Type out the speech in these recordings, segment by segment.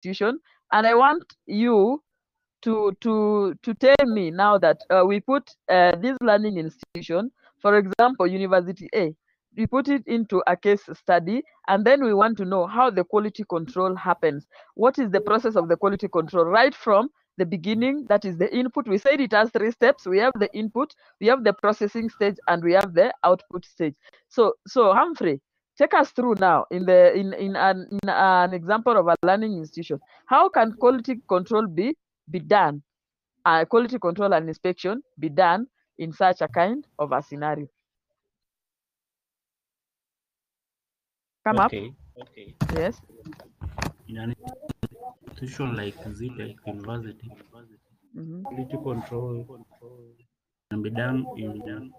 institution, and I want you to to to tell me now that uh, we put uh, this learning institution, for example, University A, we put it into a case study, and then we want to know how the quality control happens. What is the process of the quality control right from the beginning? That is the input. We said it has three steps. We have the input, we have the processing stage, and we have the output stage. So so Humphrey, take us through now in the in in an, in an example of a learning institution. How can quality control be be done? Uh, quality control and inspection be done in such a kind of a scenario. Come up? Okay, okay. Yes. In an institution like ZTech University, hmm quality control can be done in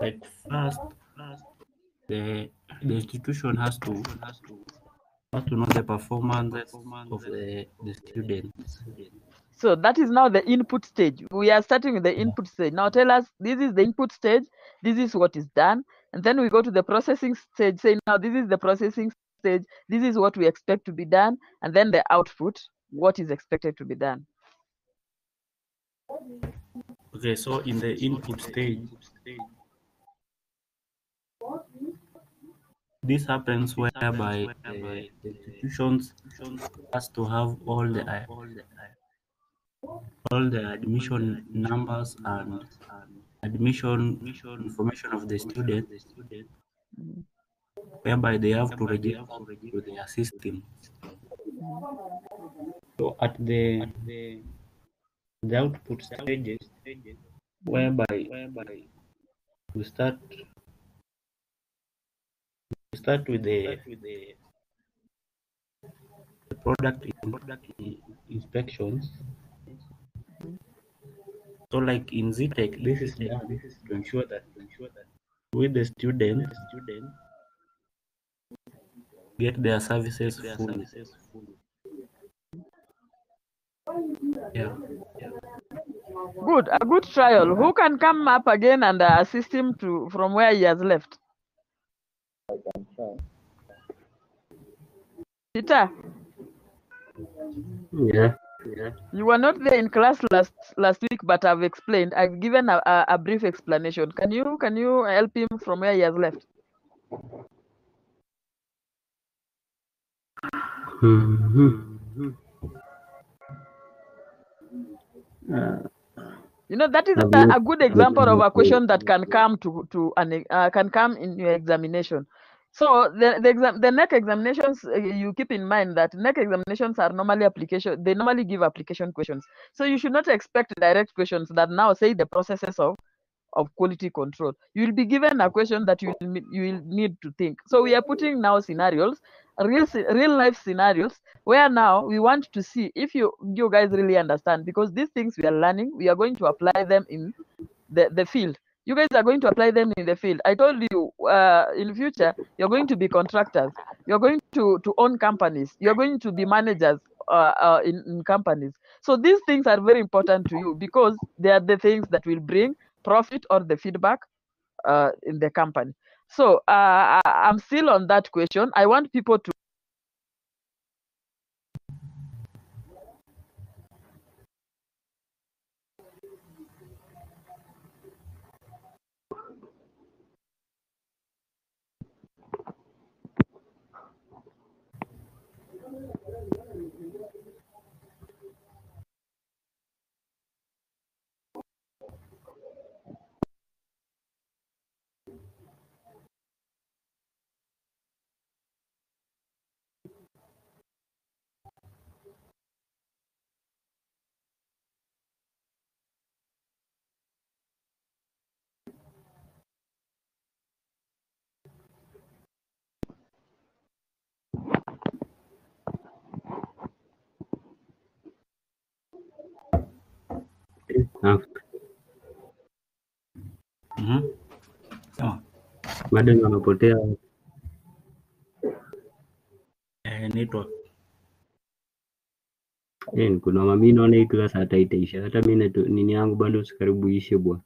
like first the the institution has to has to has to know the performance of the, the students. So that is now the input stage. We are starting with the input stage. Now tell us this is the input stage, this is what is done, and then we go to the processing stage, say now this is the processing stage, this is what we expect to be done, and then the output, what is expected to be done. Okay, so in the input stage, this happens whereby uh, the institutions has to have all the all the admission numbers and admission information of the student, whereby they have to register to their system. So at the the output stages, whereby we start we start with the the product product inspections. So like in ZTech, this is done to ensure that with the student get their services fully. Yeah. Good, a good trial. Who can come up again and uh, assist him to from where he has left? Peter, Yeah. Yeah. you were not there in class last last week, but I've explained. I've given a, a, a brief explanation. Can you can you help him from where he has left? Mhm. Uh, You know that is a, a good example of a question that can come to to an uh, can come in your examination. So the the exam the NEC examinations uh, you keep in mind that NEC examinations are normally application they normally give application questions. So you should not expect direct questions that now say the processes of of quality control. You will be given a question that you will, you will need to think. So we are putting now scenarios, real real life scenarios, where now we want to see if you you guys really understand because these things we are learning, we are going to apply them in the, the field. You guys are going to apply them in the field. I told you uh, in future you're going to be contractors, you're going to to own companies, you're going to be managers uh, uh, in, in companies. So these things are very important to you because they are the things that will bring profit or the feedback uh, in the company. So uh, I'm still on that question. I want people to ah, Mhm. Sawa. bado wanapotea Eh, network. eh, kuna mami naona hii class hata itaisha hata mi nini yangu bado sikaribu ishe bwana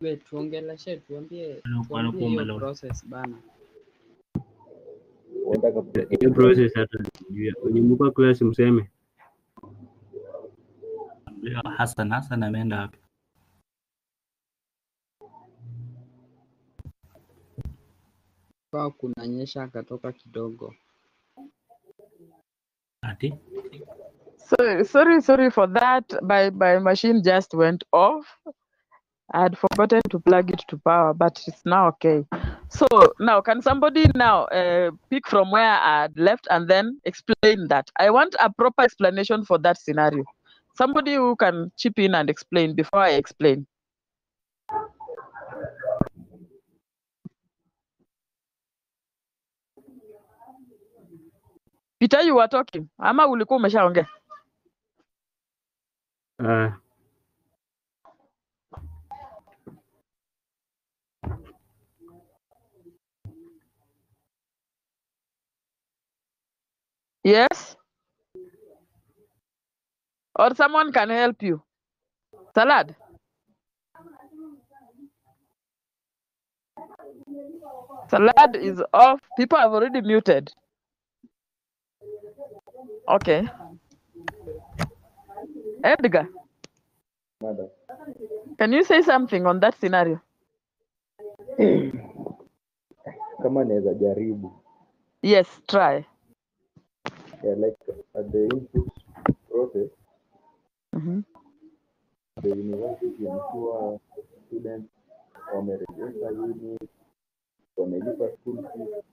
Wewe tuongeleshe tuambie Wanakuwa tuambie hiyo process bana. hiyo process hata sijui. Wenye mko class mseme. Leo Hassan Hassan ameenda wapi? Kwa kunanyesha akatoka kidogo. Ati? Sorry, sorry, sorry for that. My my machine just went off. I had forgotten to plug it to power, but it's now okay. So now, can somebody now uh, pick from where I had left and then explain that? I want a proper explanation for that scenario. Somebody who can chip in and explain before I explain. Peter, you were talking. Ama ulikuwa umeshaongea? Uh, Yes? Or someone can help you. Salad. Salad is off. People have already muted. Okay. Edgar, Madam. can you say something on that scenario? Kama naweza jaribu. Yes, try. Yeah, like at the input process, hmm the university ensure students wamerejesha unit, wamelipa school fees.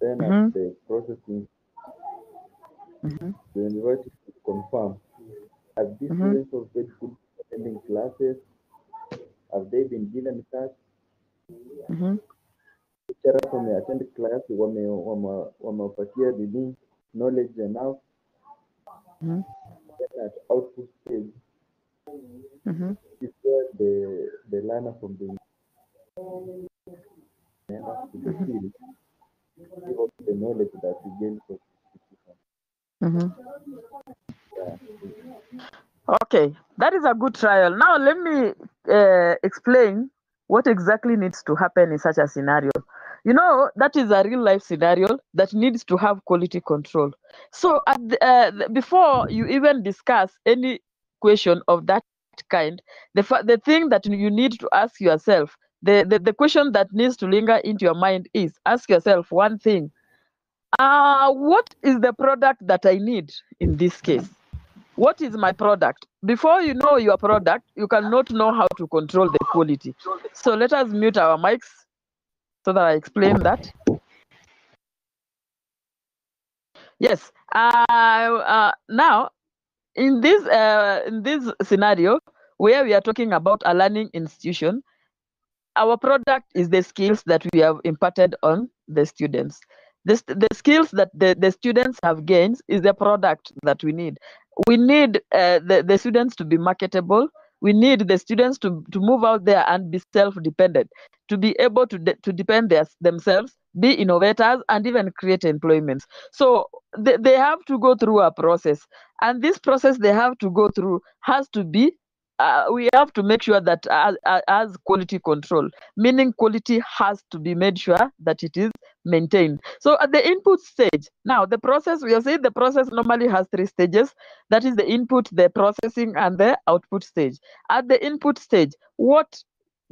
Then Mhm. at the processing, hmm the university confirm, have these Mhm. students of paid school attending classes? Have they been given cash? hmm lecturers wameattend class wame wamewapatia nini knowledge enough hmm at output stage hmm is where the the learner from the to the field the knowledge that we gain from the institution. hmm Yeah. Okay, that is a good trial. Now let me uh, explain what exactly needs to happen in such a scenario. You know, that is a real life scenario that needs to have quality control. So, the, uh, before you even discuss any question of that kind, the the thing that you need to ask yourself, the, the, the question that needs to linger into your mind is ask yourself one thing. Uh, what is the product that I need in this case? what is my product before you know your product you cannot know how to control the quality so let us mute our mics so that i explain that. Yes uh, uh, now in this uh, in this scenario where we are talking about a learning institution our product is the skills that we have imparted on the students. The, the skills that the, the students have gained is the product that we need. We need uh, the, the students to be marketable we need the students to, to move out there and be self-dependent. To be able to, de- to depend their, themselves be innovators and even create employments. So they, they have to go through a process. And this process they have to go through has to be uh, we have to make sure that uh, uh, as, as quality control meaning quality has to be made sure that it is maintained. So at the input stage. Now the process we have said the process normally has three stages. That is the input the processing and the output stage. At the input stage what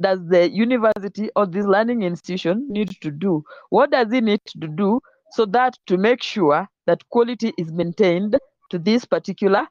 does the university or this learning institution need to do? What does it need to do so that to make sure that quality is maintained to this particular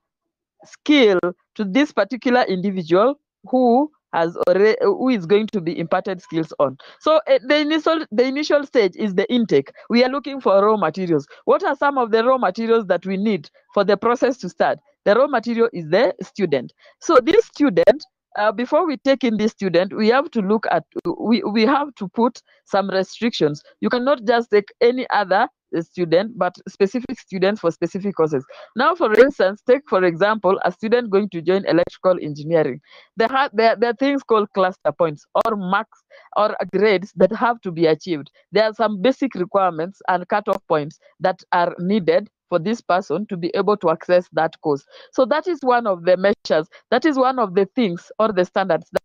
skill to this particular individual who has already who is going to be imparted skills on. So uh, the initial the initial stage is the intake. We are looking for raw materials. What are some of the raw materials that we need for the process to start? The raw material is the student. So this student uh, before we take in this student we have to look at we, we have to put some restrictions. You cannot just take any other uh, student but specific students for specific courses. Now for instance take for example a student going to join electrical engineering. There are there, there are things called cluster points or marks or grades that have to be achieved. There are some basic requirements and cutoff points that are needed for this person to be able to access that course. So that is one of the measures, that is one of the things or the standards that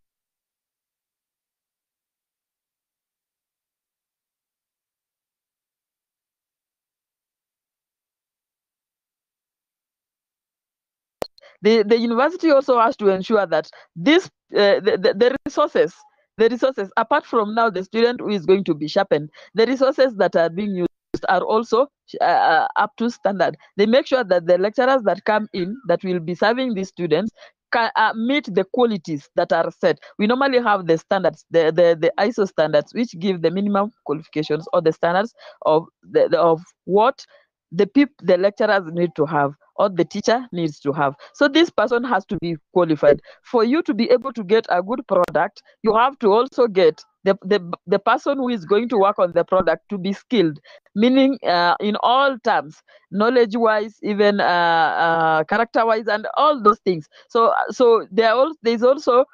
The, the university also has to ensure that this uh, the, the, the resources the resources apart from now the student who is going to be sharpened the resources that are being used are also uh, up to standard. They make sure that the lecturers that come in that will be serving these students can uh, meet the qualities that are set. We normally have the standards the, the the iso standards which give the minimum qualifications or the standards of the, the- of what the people the lecturers need to have or the teacher needs to have. So this person has to be qualified. For you to be able to get a good product you have to also get the, the, the person who is going to work on the product to be skilled. Meaning uh, in all terms knowledge wise even uh, uh, character wise and all those things. So so there are there's also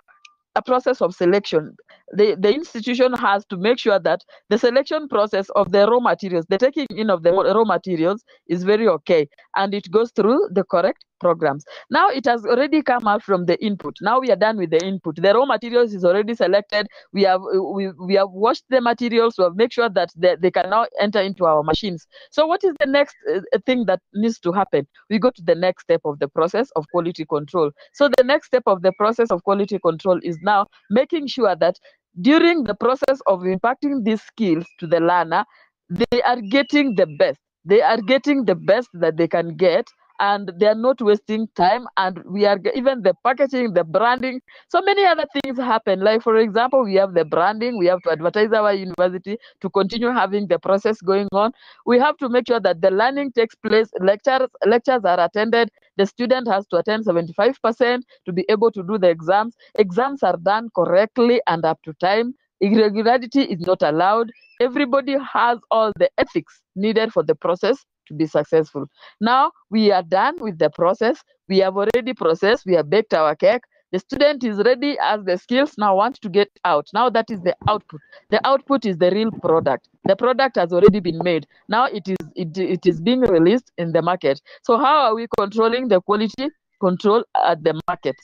a process of selection the, the institution has to make sure that the selection process of the raw materials the taking in of the raw materials is very okay and it goes through the correct programs. Now it has already come out from the input. Now we are done with the input. The raw materials is already selected. We have we, we have washed the materials. We have make sure that they, they can now enter into our machines. So what is the next uh, thing that needs to happen? We go to the next step of the process of quality control. So the next step of the process of quality control is now making sure that during the process of imparting these skills to the learner they are getting the best. They are getting the best that they can get and they are not wasting time and we are even the packaging the branding so many other things happen. Like for example we have the branding we have to advertise our university to continue having the process going on. We have to make sure that the learning takes place lectures lectures are attended the student has to attend 75% to be able to do the exams. Exams are done correctly and up to time. Irregularity is not allowed. Everybody has all the ethics needed for the process to be successful. Now we are done with the process. We have already processed. We have baked our cake. The student is ready as the skills now want to get out. Now that is the output. The output is the real product. The product has already been made. Now it is it, it is being released in the market. So how are we controlling the quality control at the market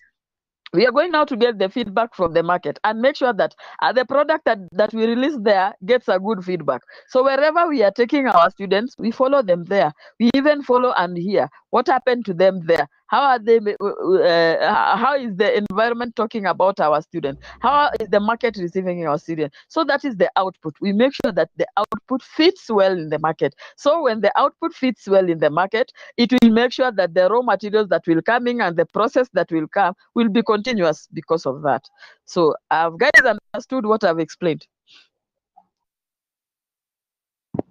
we are going now to get the feedback from the market and make sure that uh, the product that, that we release there gets a good feedback. So wherever we are taking our students we follow them there. We even follow and hear what happened to them there? How are they uh, how is the environment talking about our students? How is the market receiving our students? So that is the output. We make sure that the output fits well in the market. So when the output fits well in the market it will make sure that the raw materials that will come in and the process that will come will be continuous because of that. So I've guys understood what i've explained.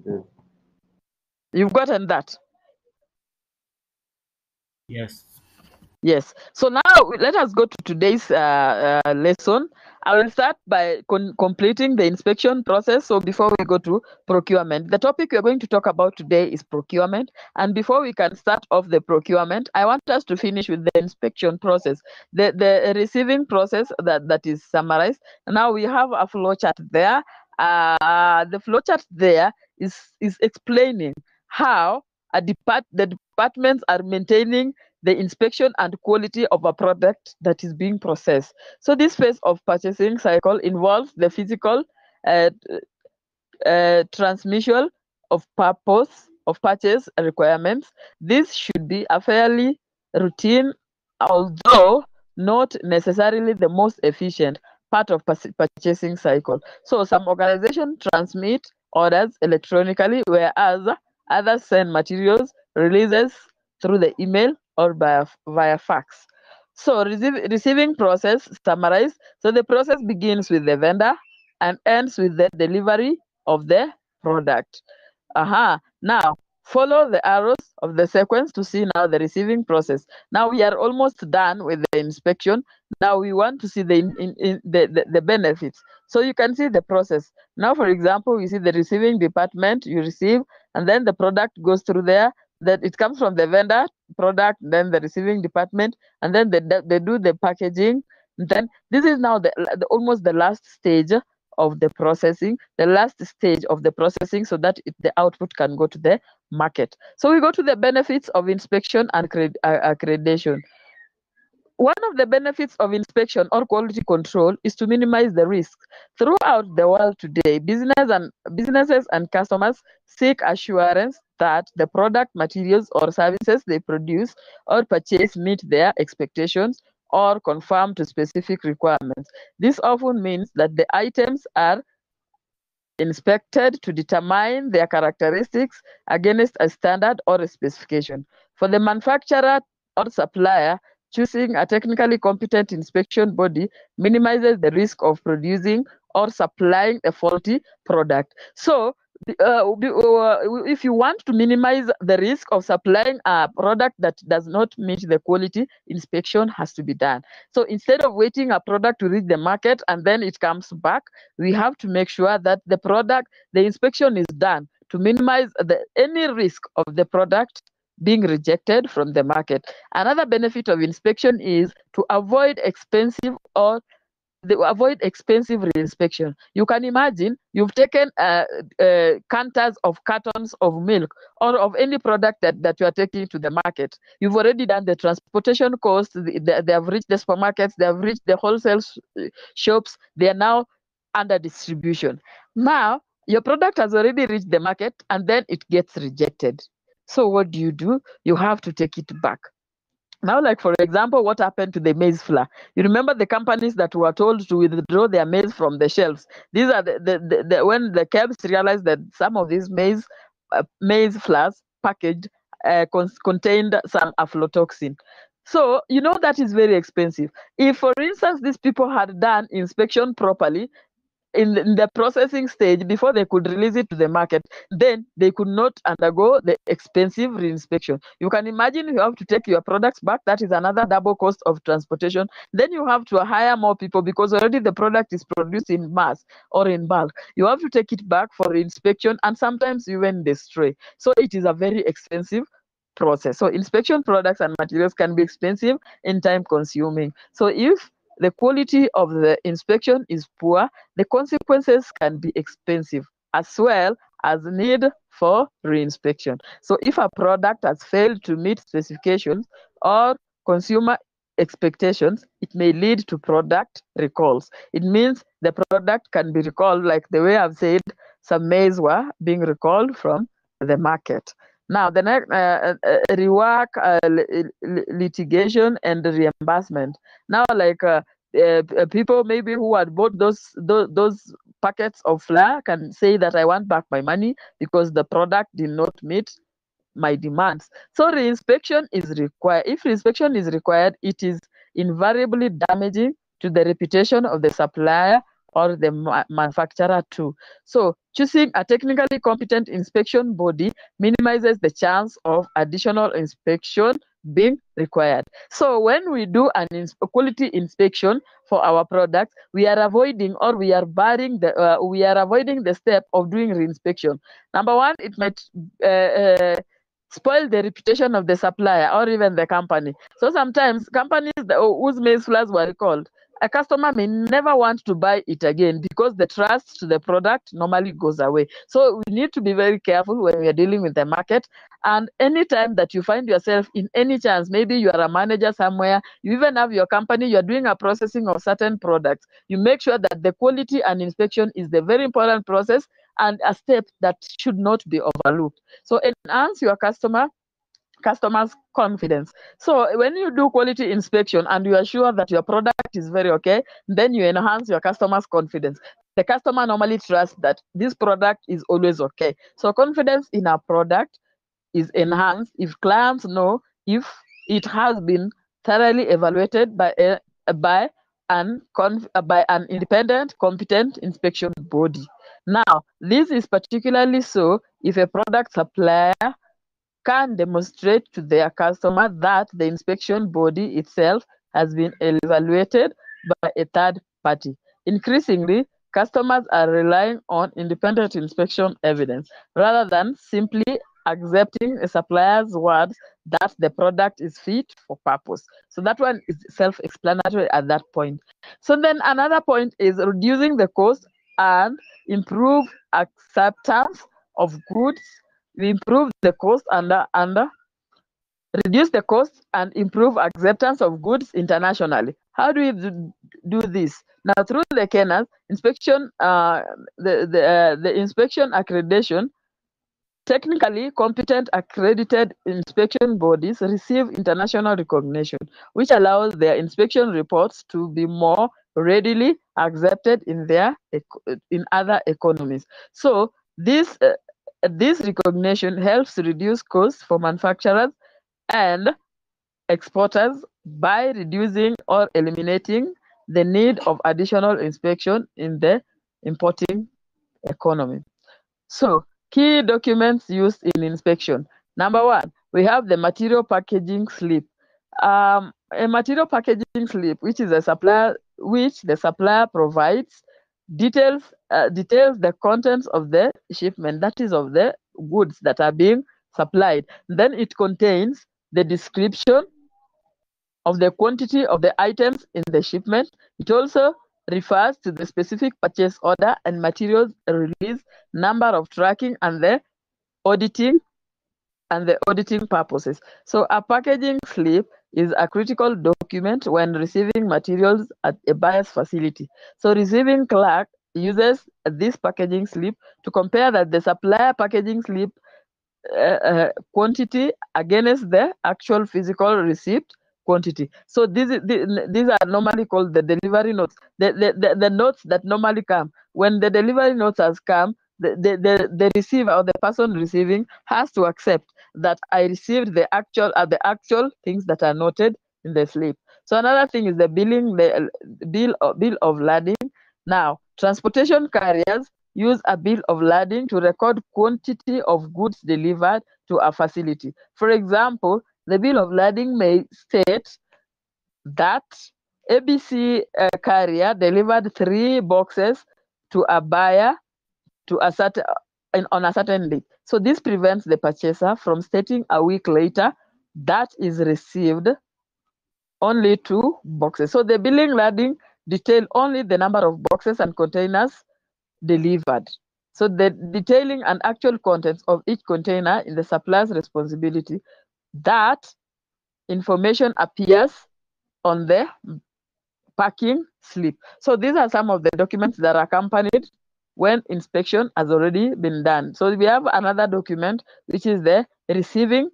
Yes. you've gotten that Yes. Yes. So now let us go to today's uh, uh, lesson. I will start by con- completing the inspection process. So before we go to procurement, the topic we're going to talk about today is procurement. And before we can start off the procurement, I want us to finish with the inspection process, the the receiving process that that is summarized. Now we have a flowchart there. Uh, the flowchart there is is explaining how depart the departments are maintaining the inspection and quality of a product that is being processed. So this phase of purchasing cycle involves the physical uh, uh, transmission of purpose of purchase requirements. This should be a fairly routine, although not necessarily the most efficient part of purchasing cycle. So some organizations transmit orders electronically, whereas others send materials releases through the email or via, via fax. So receive, receiving process summarized. So the process begins with the vendor and ends with the delivery of the product. Aha. Now follow the arrows of the sequence to see now the receiving process. Now we are almost done with the inspection. Now we want to see the in, in the, the, the benefits. So you can see the process. Now, for example, we see the receiving department, you receive, and then the product goes through there. That it comes from the vendor product, then the receiving department, and then they, do- they do the packaging. Then this is now the, the almost the last stage of the processing, the last stage of the processing, so that it, the output can go to the market. So we go to the benefits of inspection and uh, accreditation. One of the benefits of inspection or quality control is to minimize the risk. Throughout the world today, business and businesses and customers seek assurance that the product, materials, or services they produce or purchase meet their expectations or conform to specific requirements. This often means that the items are inspected to determine their characteristics against a standard or a specification. For the manufacturer or supplier, choosing a technically competent inspection body minimizes the risk of producing or supplying a faulty product. So, uh, if you want to minimize the risk of supplying a product that does not meet the quality, inspection has to be done. So instead of waiting a product to reach the market and then it comes back, we have to make sure that the product, the inspection is done to minimize the, any risk of the product being rejected from the market. Another benefit of inspection is to avoid expensive or avoid expensive reinspection. You can imagine you've taken uh, uh, canters of cartons of milk or of any product that, that you are taking to the market. You've already done the transportation cost. They have reached the supermarkets. They have reached the wholesale shops. They are now under distribution. Now your product has already reached the market and then it gets rejected. So what do you do? You have to take it back. Now, like for example, what happened to the maize flour? You remember the companies that were told to withdraw their maize from the shelves. These are the, the, the, the when the KEBS realized that some of these maize uh, maize flours packaged uh, con- contained some aflatoxin. So you know that is very expensive. If, for instance, these people had done inspection properly, in the, in the processing stage before they could release it to the market then they could not undergo the expensive reinspection. You can imagine you have to take your products back that is another double cost of transportation. Then you have to hire more people because already the product is produced in mass or in bulk. You have to take it back for inspection and sometimes even destroy. So it is a very expensive process. So inspection products and materials can be expensive and time consuming. So if the quality of the inspection is poor, the consequences can be expensive as well as need for reinspection. So if a product has failed to meet specifications or consumer expectations, it may lead to product recalls. It means the product can be recalled, like the way I've said, some maize were being recalled from the market. Now, the next uh, uh, rework, uh, litigation, and reimbursement. Now, like uh, uh, people maybe who had bought those, those those packets of flour can say that I want back my money because the product did not meet my demands. So reinspection is required. If reinspection is required, it is invariably damaging to the reputation of the supplier or the ma manufacturer too. So choosing a technically competent inspection body minimizes the chance of additional inspection being required. So when we do an ins quality inspection for our products, we are avoiding or we are barring the uh, we are avoiding the step of doing reinspection. Number one, it might uh, uh, spoil the reputation of the supplier or even the company. So sometimes companies whose maize flours were recalled, a customer may never want to buy it again because the trust to the product normally goes away. So we need to be very careful when we are dealing with the market. And anytime that you find yourself in any chance, maybe you are a manager somewhere, you even have your company, you are doing a processing of certain products, you make sure that the quality and inspection is the very important process and a step that should not be overlooked. So enhance your customer customers confidence. So when you do quality inspection and you are sure that your product is very okay then you enhance your customers confidence. The customer normally trusts that this product is always okay. So confidence in our product is enhanced if clients know if it has been thoroughly evaluated by a by an by an independent competent inspection body. Now this is particularly so if a product supplier can demonstrate to their customer that the inspection body itself has been evaluated by a third party. Increasingly, customers are relying on independent inspection evidence rather than simply accepting a supplier's words that the product is fit for purpose. So that one is self-explanatory at that point. So then another point is reducing the cost and improve acceptance of goods we improve the cost under under reduce the cost and improve acceptance of goods internationally. How do we do, do this? Now, through the KENAS inspection, uh, the the, uh, the inspection accreditation, technically competent accredited inspection bodies receive international recognition, which allows their inspection reports to be more readily accepted in their in other economies. So this uh, this recognition helps reduce costs for manufacturers and exporters by reducing or eliminating the need of additional inspection in the importing economy. So, key documents used in inspection. Number one, we have the material packaging slip. Um, a material packaging slip, which is a supplier, which the supplier provides, details uh, details the contents of the shipment, that is of the goods that are being supplied. Then it contains the description of the quantity of the items in the shipment. It also refers to the specific purchase order and materials release, number of tracking, and the auditing and the auditing purposes. So a packaging slip is a critical document when receiving materials at a buyer's facility. So receiving clerk uses this packaging slip to compare that the supplier packaging slip uh, uh, quantity against the actual physical receipt quantity. So these these are normally called the delivery notes. The, the, the, the notes that normally come when the delivery notes has come, the, the, the, the receiver or the person receiving has to accept that I received the actual uh, the actual things that are noted in the slip. So another thing is the billing the uh, bill bill of lading. Now transportation carriers use a bill of lading to record quantity of goods delivered to a facility. For example, the bill of lading may state that ABC uh, carrier delivered three boxes to a buyer to a certain on a certain date. So this prevents the purchaser from stating a week later that is received only two boxes. So the billing lading detail only the number of boxes and containers delivered. So the detailing and actual contents of each container in the supplier's responsibility. That information appears on the packing slip. So these are some of the documents that are accompanied when inspection has already been done. So we have another document which is the receiving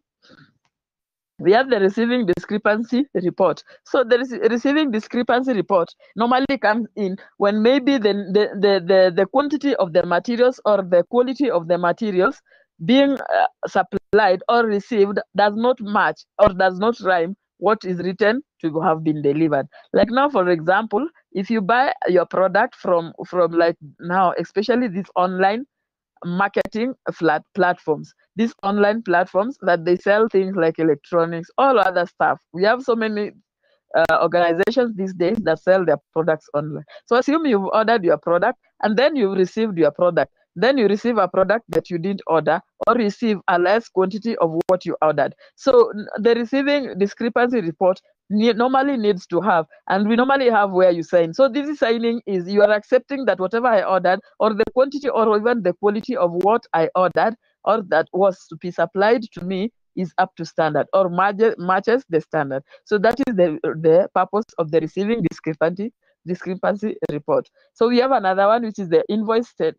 we have the receiving discrepancy report. So the rece- receiving discrepancy report normally comes in when maybe the, the, the, the, the quantity of the materials or the quality of the materials being uh, supplied or received does not match or does not rhyme what is written to have been delivered. Like now, for example, if you buy your product from from like now, especially this online marketing flat platforms. These online platforms that they sell things like electronics all other stuff. We have so many uh, organizations these days that sell their products online. So assume you've ordered your product and then you've received your product. Then you receive a product that you didn't order or receive a less quantity of what you ordered. So the receiving discrepancy report normally needs to have and we normally have where you sign. So this is signing is you are accepting that whatever i ordered or the quantity or even the quality of what i ordered or that was to be supplied to me is up to standard or matches, the standard. So that is the the purpose of the receiving discrepancy discrepancy report. So we have another one which is the invoice state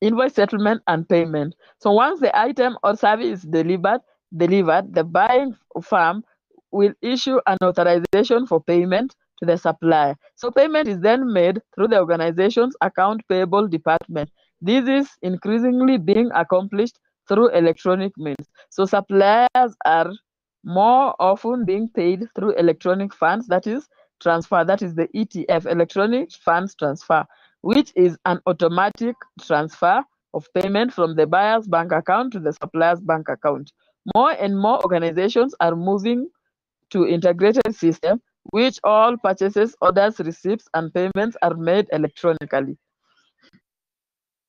invoice settlement and payment. So once the item or service is delivered, delivered, the buying firm will issue an authorization for payment to the supplier. So payment is then made through the organization's account payable department. This is increasingly being accomplished through electronic means. So suppliers are more often being paid through electronic funds, that is transfer, that is the ETF, electronic funds transfer, which is an automatic transfer of payment from the buyer's bank account to the supplier's bank account. More and more organizations are moving to integrated system, which all purchases, orders, receipts, and payments are made electronically.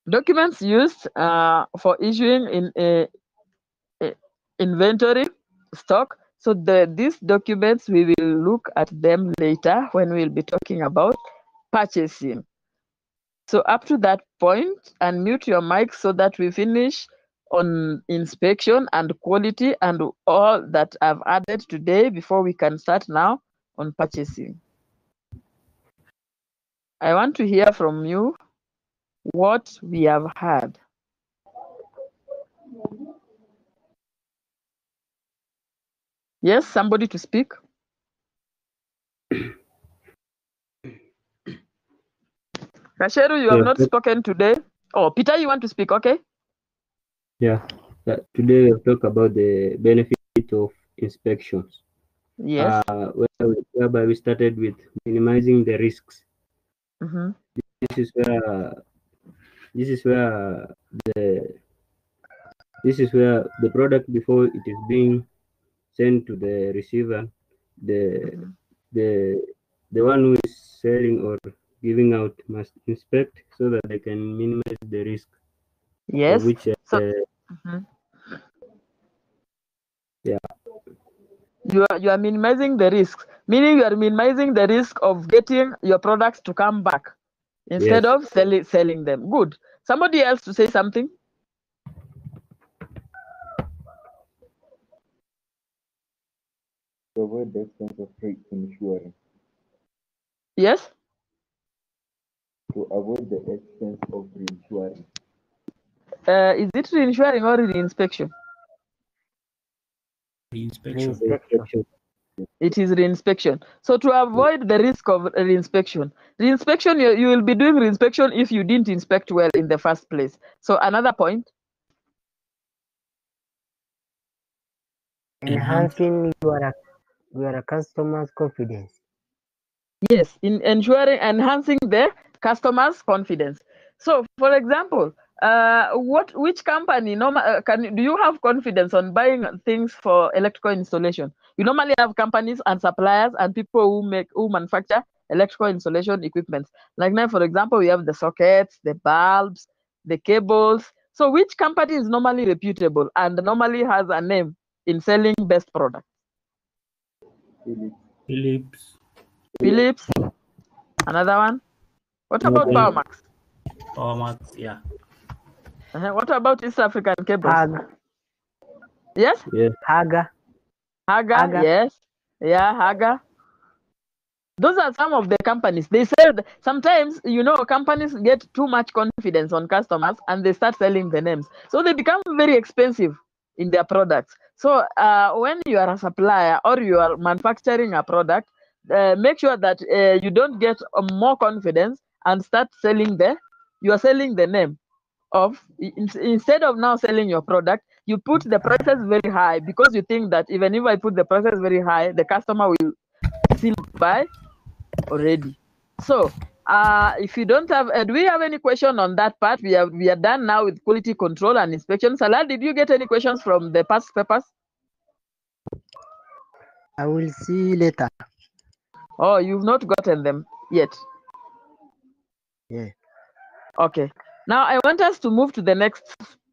Documents used uh, for issuing in a, a inventory stock. So the these documents we will look at them later when we'll be talking about purchasing. So up to that point, unmute your mic so that we finish on inspection and quality and all that I've added today before we can start now on purchasing. I want to hear from you what we have had. Yes, somebody to speak? Kasheru, you have Yeah, not spoken today. Oh, Peter, you want to speak? Okay. Yeah. That today we'll talk about the benefit of inspections. Yes. Uh, where we- whereby we started with minimizing the risks. hmm This is where this is where the this is where the product before it is being sent to the receiver, the Mhm. the the one who is selling or giving out must inspect so that they can minimize the risk Yes. which uh, So- Mhm. Yeah. You are you are minimizing the risks, meaning you are minimizing the risk of getting your products to come back instead Yes. of selling selling them. Good. Somebody else to say something? To avoid the expense of re-insuring. Yes. To avoid the expense of reinsuring. Uh, is it reinsuring or reinspection? The inspection. inspection. It is reinspection. So to avoid the risk of reinspection, reinspection you, you will be doing reinspection if you didn't inspect well in the first place. So another point. enhancing your your customers' confidence. Yes, in ensuring enhancing the customer's confidence. So, for example, uh, what which company normal uh, can do you have confidence on buying things for electrical installation? You normally have companies and suppliers and people who make who manufacture electrical installation equipment. Like now, for example, we have the sockets, the bulbs, the cables. So, which company is normally reputable and normally has a name in selling best products? Philips, Philips, Philips. Another one. What about Another one. Powermax? Powermax, yeah. Uh-huh. What about East African cables? Hager, yes, Hager, Hager. Hager. Yes, yeah, Hager. Those are some of the companies. They said sometimes, you know, companies get too much confidence on customers and they start selling the names, so they become very expensive in their products. So uh, when you are a supplier or you are manufacturing a product, uh, make sure that uh, you don't get more confidence and start selling the you are selling the name of instead of now selling your product you put the prices very high because you think that even if i put the prices very high the customer will still buy already so uh if you don't have uh, do we have any question on that part we are we are done now with quality control and inspection salah did you get any questions from the past papers I will see later. oh you've not gotten them yet Yeah. Okay. Now I want us to move to the next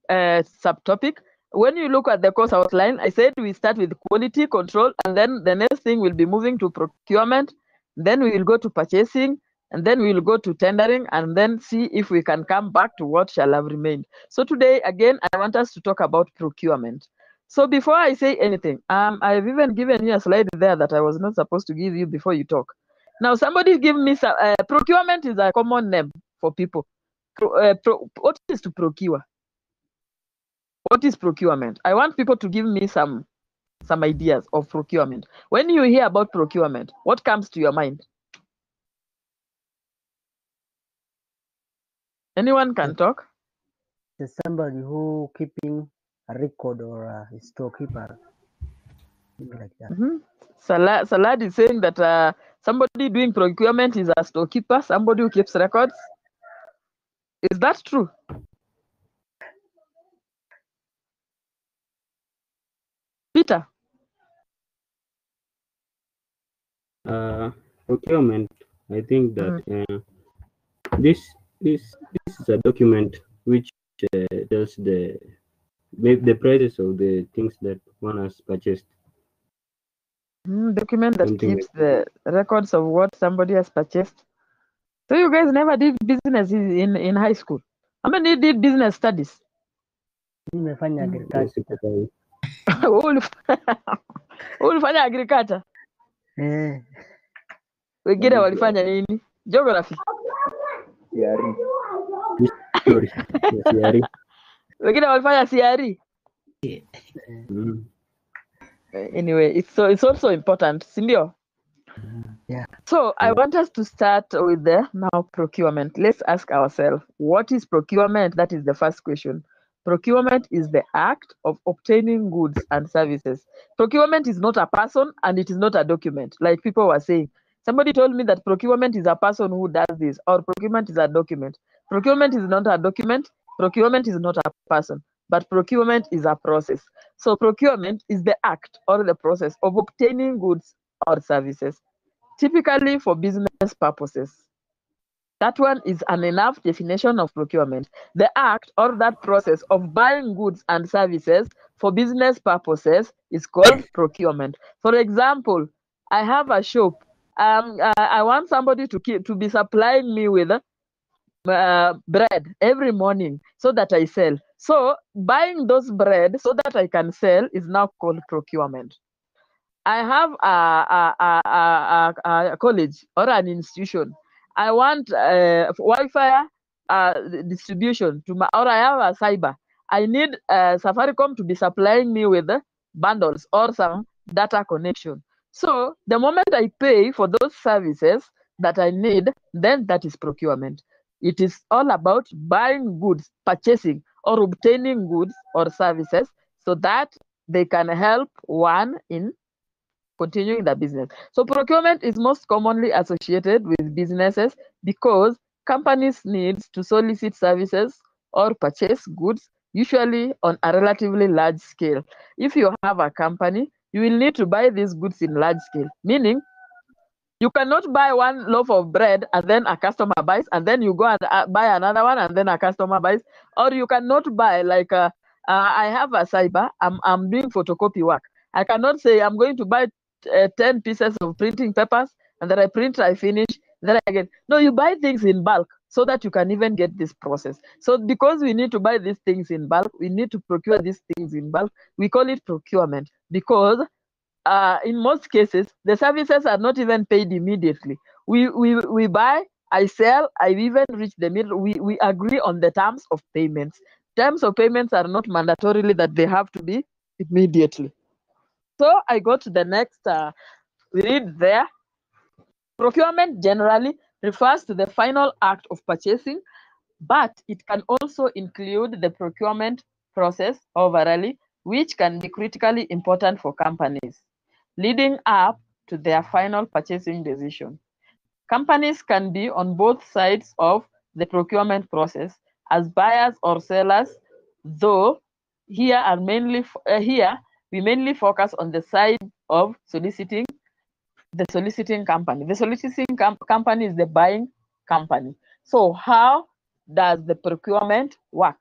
uh, subtopic. When you look at the course outline, I said we start with quality control, and then the next thing will be moving to procurement. Then we will go to purchasing, and then we will go to tendering, and then see if we can come back to what shall have remained. So today, again, I want us to talk about procurement. So before I say anything, um, I've even given you a slide there that I was not supposed to give you before you talk. Now, somebody give me some. Uh, procurement is a common name for people. Uh, pro, what is to procure? What is procurement? I want people to give me some some ideas of procurement. When you hear about procurement, what comes to your mind? Anyone can talk. There's somebody who keeping a record or a storekeeper, like that. Mm-hmm. Salad, Salad is saying that uh, somebody doing procurement is a storekeeper, somebody who keeps records. Is that true? Peter, Uh, procurement. I think that uh, this this this is a document which uh, tells the maybe the prices of the things that one has purchased. mm, document that Something keeps the records of what somebody has purchased. So you guys never did business in in high school. How many did business studies? nimefanya Yes, agriculture. ulifanya agriculture Eh, wengine walifanya nini geography CRE. Sorry. Yes, CRE. wengine walifanya CRE Mm. anyway it's so it's also important sindio Yeah. so i want us to start with the now procurement. Let's ask ourselves what is procurement? That is the first question. Procurement is the act of obtaining goods and services. Procurement is not a person and it is not a document. Like people were saying somebody told me that procurement is a person who does this or procurement is a document. Procurement is not a document. Procurement is not a person but procurement is a process. So procurement is the act or the process of obtaining goods or services, typically for business purposes. That one is an enough definition of procurement. The act or that process of buying goods and services for business purposes is called procurement. For example, I have a shop. Um, uh, I want somebody to keep, to be supplying me with uh, bread every morning so that I sell. So buying those bread so that I can sell is now called procurement. I have a, a, a, a, college or an institution. I want uh, Wi-Fi uh, distribution to my, or I have a cyber. I need uh, Safaricom to be supplying me with bundles or some data connection. So the moment I pay for those services that I need, then that is procurement. It is all about buying goods, purchasing or obtaining goods or services so that they can help one in continuing the business. So procurement is most commonly associated with businesses because companies need to solicit services or purchase goods usually on a relatively large scale. If you have a company, you will need to buy these goods in large scale, meaning you cannot buy one loaf of bread and then a customer buys and then you go and uh, buy another one and then a customer buys or you cannot buy like uh, uh, i have a cyber I'm, I'm doing photocopy work i cannot say i'm going to buy uh, 10 pieces of printing papers and then i print i finish then i get no you buy things in bulk so that you can even get this process so because we need to buy these things in bulk we need to procure these things in bulk we call it procurement because uh, in most cases, the services are not even paid immediately. We, we, we buy, I sell, I even reach the middle. We, we agree on the terms of payments. Terms of payments are not mandatorily that they have to be immediately. So I go to the next, uh, read there. Procurement generally refers to the final act of purchasing, but it can also include the procurement process overall, which can be critically important for companies leading up to their final purchasing decision. Companies can be on both sides of the procurement process as buyers or sellers, though here are mainly uh, here we mainly focus on the side of soliciting the soliciting company. The soliciting com- company is the buying company. So how does the procurement work?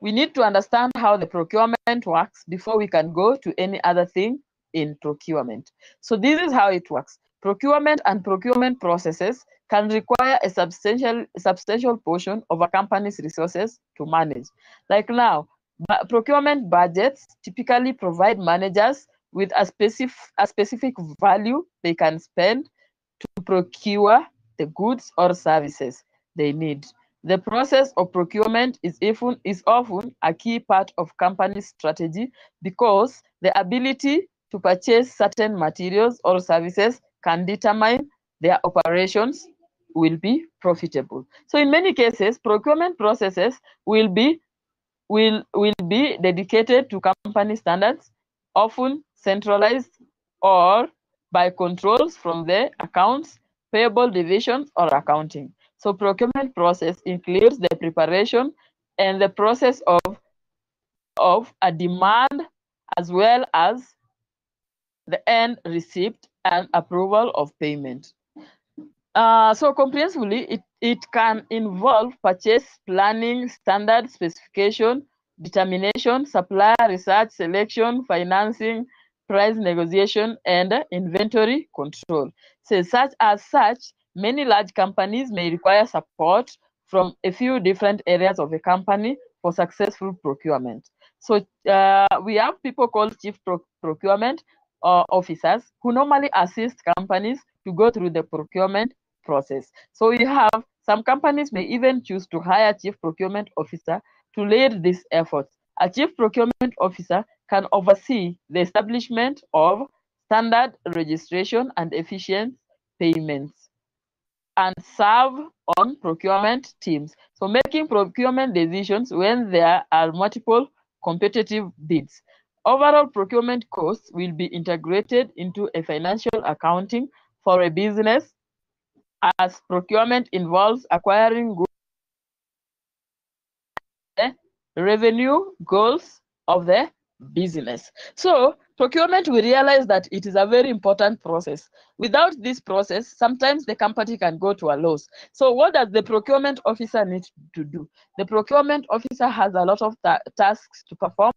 We need to understand how the procurement works before we can go to any other thing in procurement. So this is how it works. Procurement and procurement processes can require a substantial substantial portion of a company's resources to manage. Like now, procurement budgets typically provide managers with a specific a specific value they can spend to procure the goods or services they need. The process of procurement is often, is often a key part of company's strategy because the ability to purchase certain materials or services can determine their operations will be profitable. So in many cases, procurement processes will be will will be dedicated to company standards, often centralized or by controls from the accounts, payable divisions, or accounting. So procurement process includes the preparation and the process of of a demand as well as the end receipt and approval of payment. Uh, so comprehensively, it, it can involve purchase planning, standard specification, determination, supplier research, selection, financing, price negotiation, and inventory control. So such as such, many large companies may require support from a few different areas of a company for successful procurement. So uh, we have people called chief pro- procurement uh, officers who normally assist companies to go through the procurement process. So you have some companies may even choose to hire chief procurement officer to lead this effort. A chief procurement officer can oversee the establishment of standard registration and efficient payments and serve on procurement teams. So making procurement decisions when there are multiple competitive bids. Overall procurement costs will be integrated into a financial accounting for a business as procurement involves acquiring goods revenue goals of the business. So procurement, we realize that it is a very important process. Without this process, sometimes the company can go to a loss. So what does the procurement officer need to do? The procurement officer has a lot of ta tasks to perform,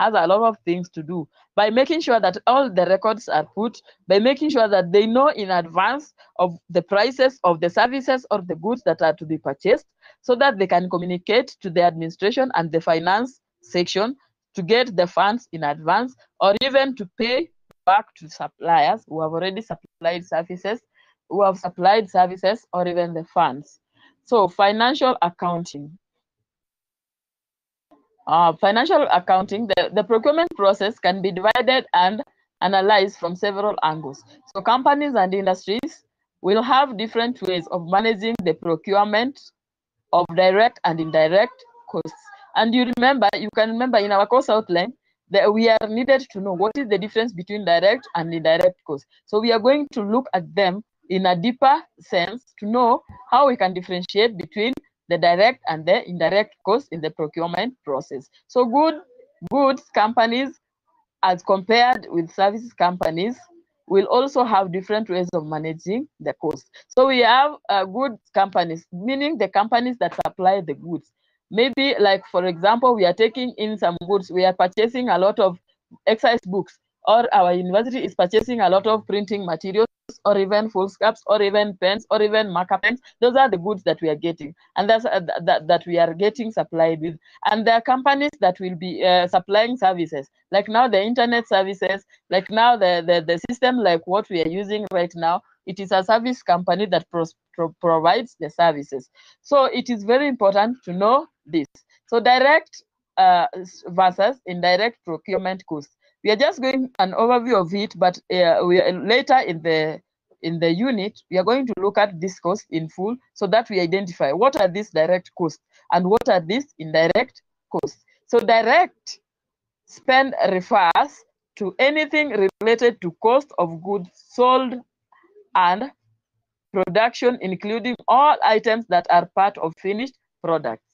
has a lot of things to do by making sure that all the records are put, by making sure that they know in advance of the prices of the services or the goods that are to be purchased so that they can communicate to the administration and the finance section to get the funds in advance or even to pay back to suppliers who have already supplied services, who have supplied services or even the funds. So financial accounting. Uh, financial accounting, the, the procurement process can be divided and analyzed from several angles. So companies and industries will have different ways of managing the procurement of direct and indirect costs. And you remember, you can remember in our course outline that we are needed to know what is the difference between direct and indirect costs. So we are going to look at them in a deeper sense to know how we can differentiate between the direct and the indirect costs in the procurement process. So good goods companies as compared with services companies will also have different ways of managing the cost. So we have uh, good companies, meaning the companies that supply the goods. Maybe like, for example, we are taking in some goods, we are purchasing a lot of exercise books, or our university is purchasing a lot of printing materials, or even full scaps, or even pens, or even marker pens. Those are the goods that we are getting, and that's uh, that, that we are getting supplied with. And there are companies that will be uh, supplying services, like now the internet services, like now the, the, the system like what we are using right now, it is a service company that pros- pro- provides the services. So it is very important to know this. So direct uh, versus indirect procurement costs. We are just going an overview of it, but uh, we are, later in the in the unit we are going to look at this cost in full so that we identify what are these direct costs and what are these indirect costs. So direct spend refers to anything related to cost of goods sold and production, including all items that are part of finished products.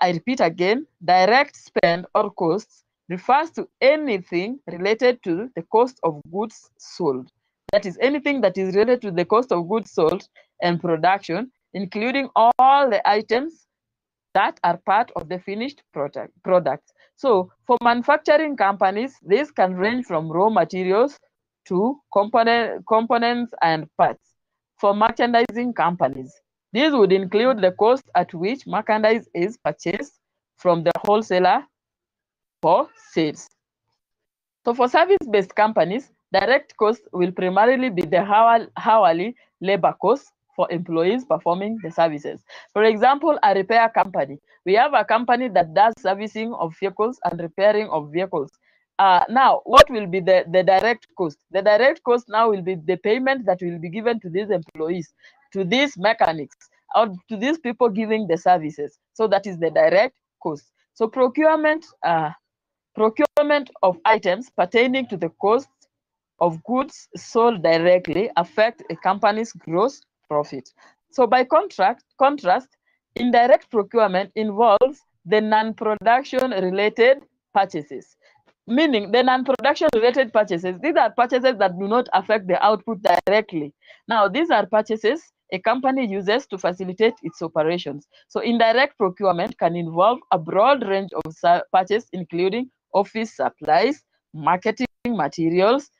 I repeat again, direct spend or costs refers to anything related to the cost of goods sold. That is anything that is related to the cost of goods sold and production, including all the items that are part of the finished product products. So for manufacturing companies, this can range from raw materials to component, components and parts. For merchandising companies, this would include the cost at which merchandise is purchased from the wholesaler for sales. So for service-based companies, direct costs will primarily be the hourly labor costs for employees performing the services. For example, a repair company. We have a company that does servicing of vehicles and repairing of vehicles. Uh, now, what will be the, the direct cost? The direct cost now will be the payment that will be given to these employees, to these mechanics, or to these people giving the services. So that is the direct cost. So procurement, uh, procurement of items pertaining to the cost of goods sold directly affect a company's gross profit. So by contrast, contrast, indirect procurement involves the non-production related purchases. Meaning the non-production related purchases, these are purchases that do not affect the output directly. Now, these are purchases a company uses to facilitate its operations. So indirect procurement can involve a broad range of purchases, including office supplies, marketing materials,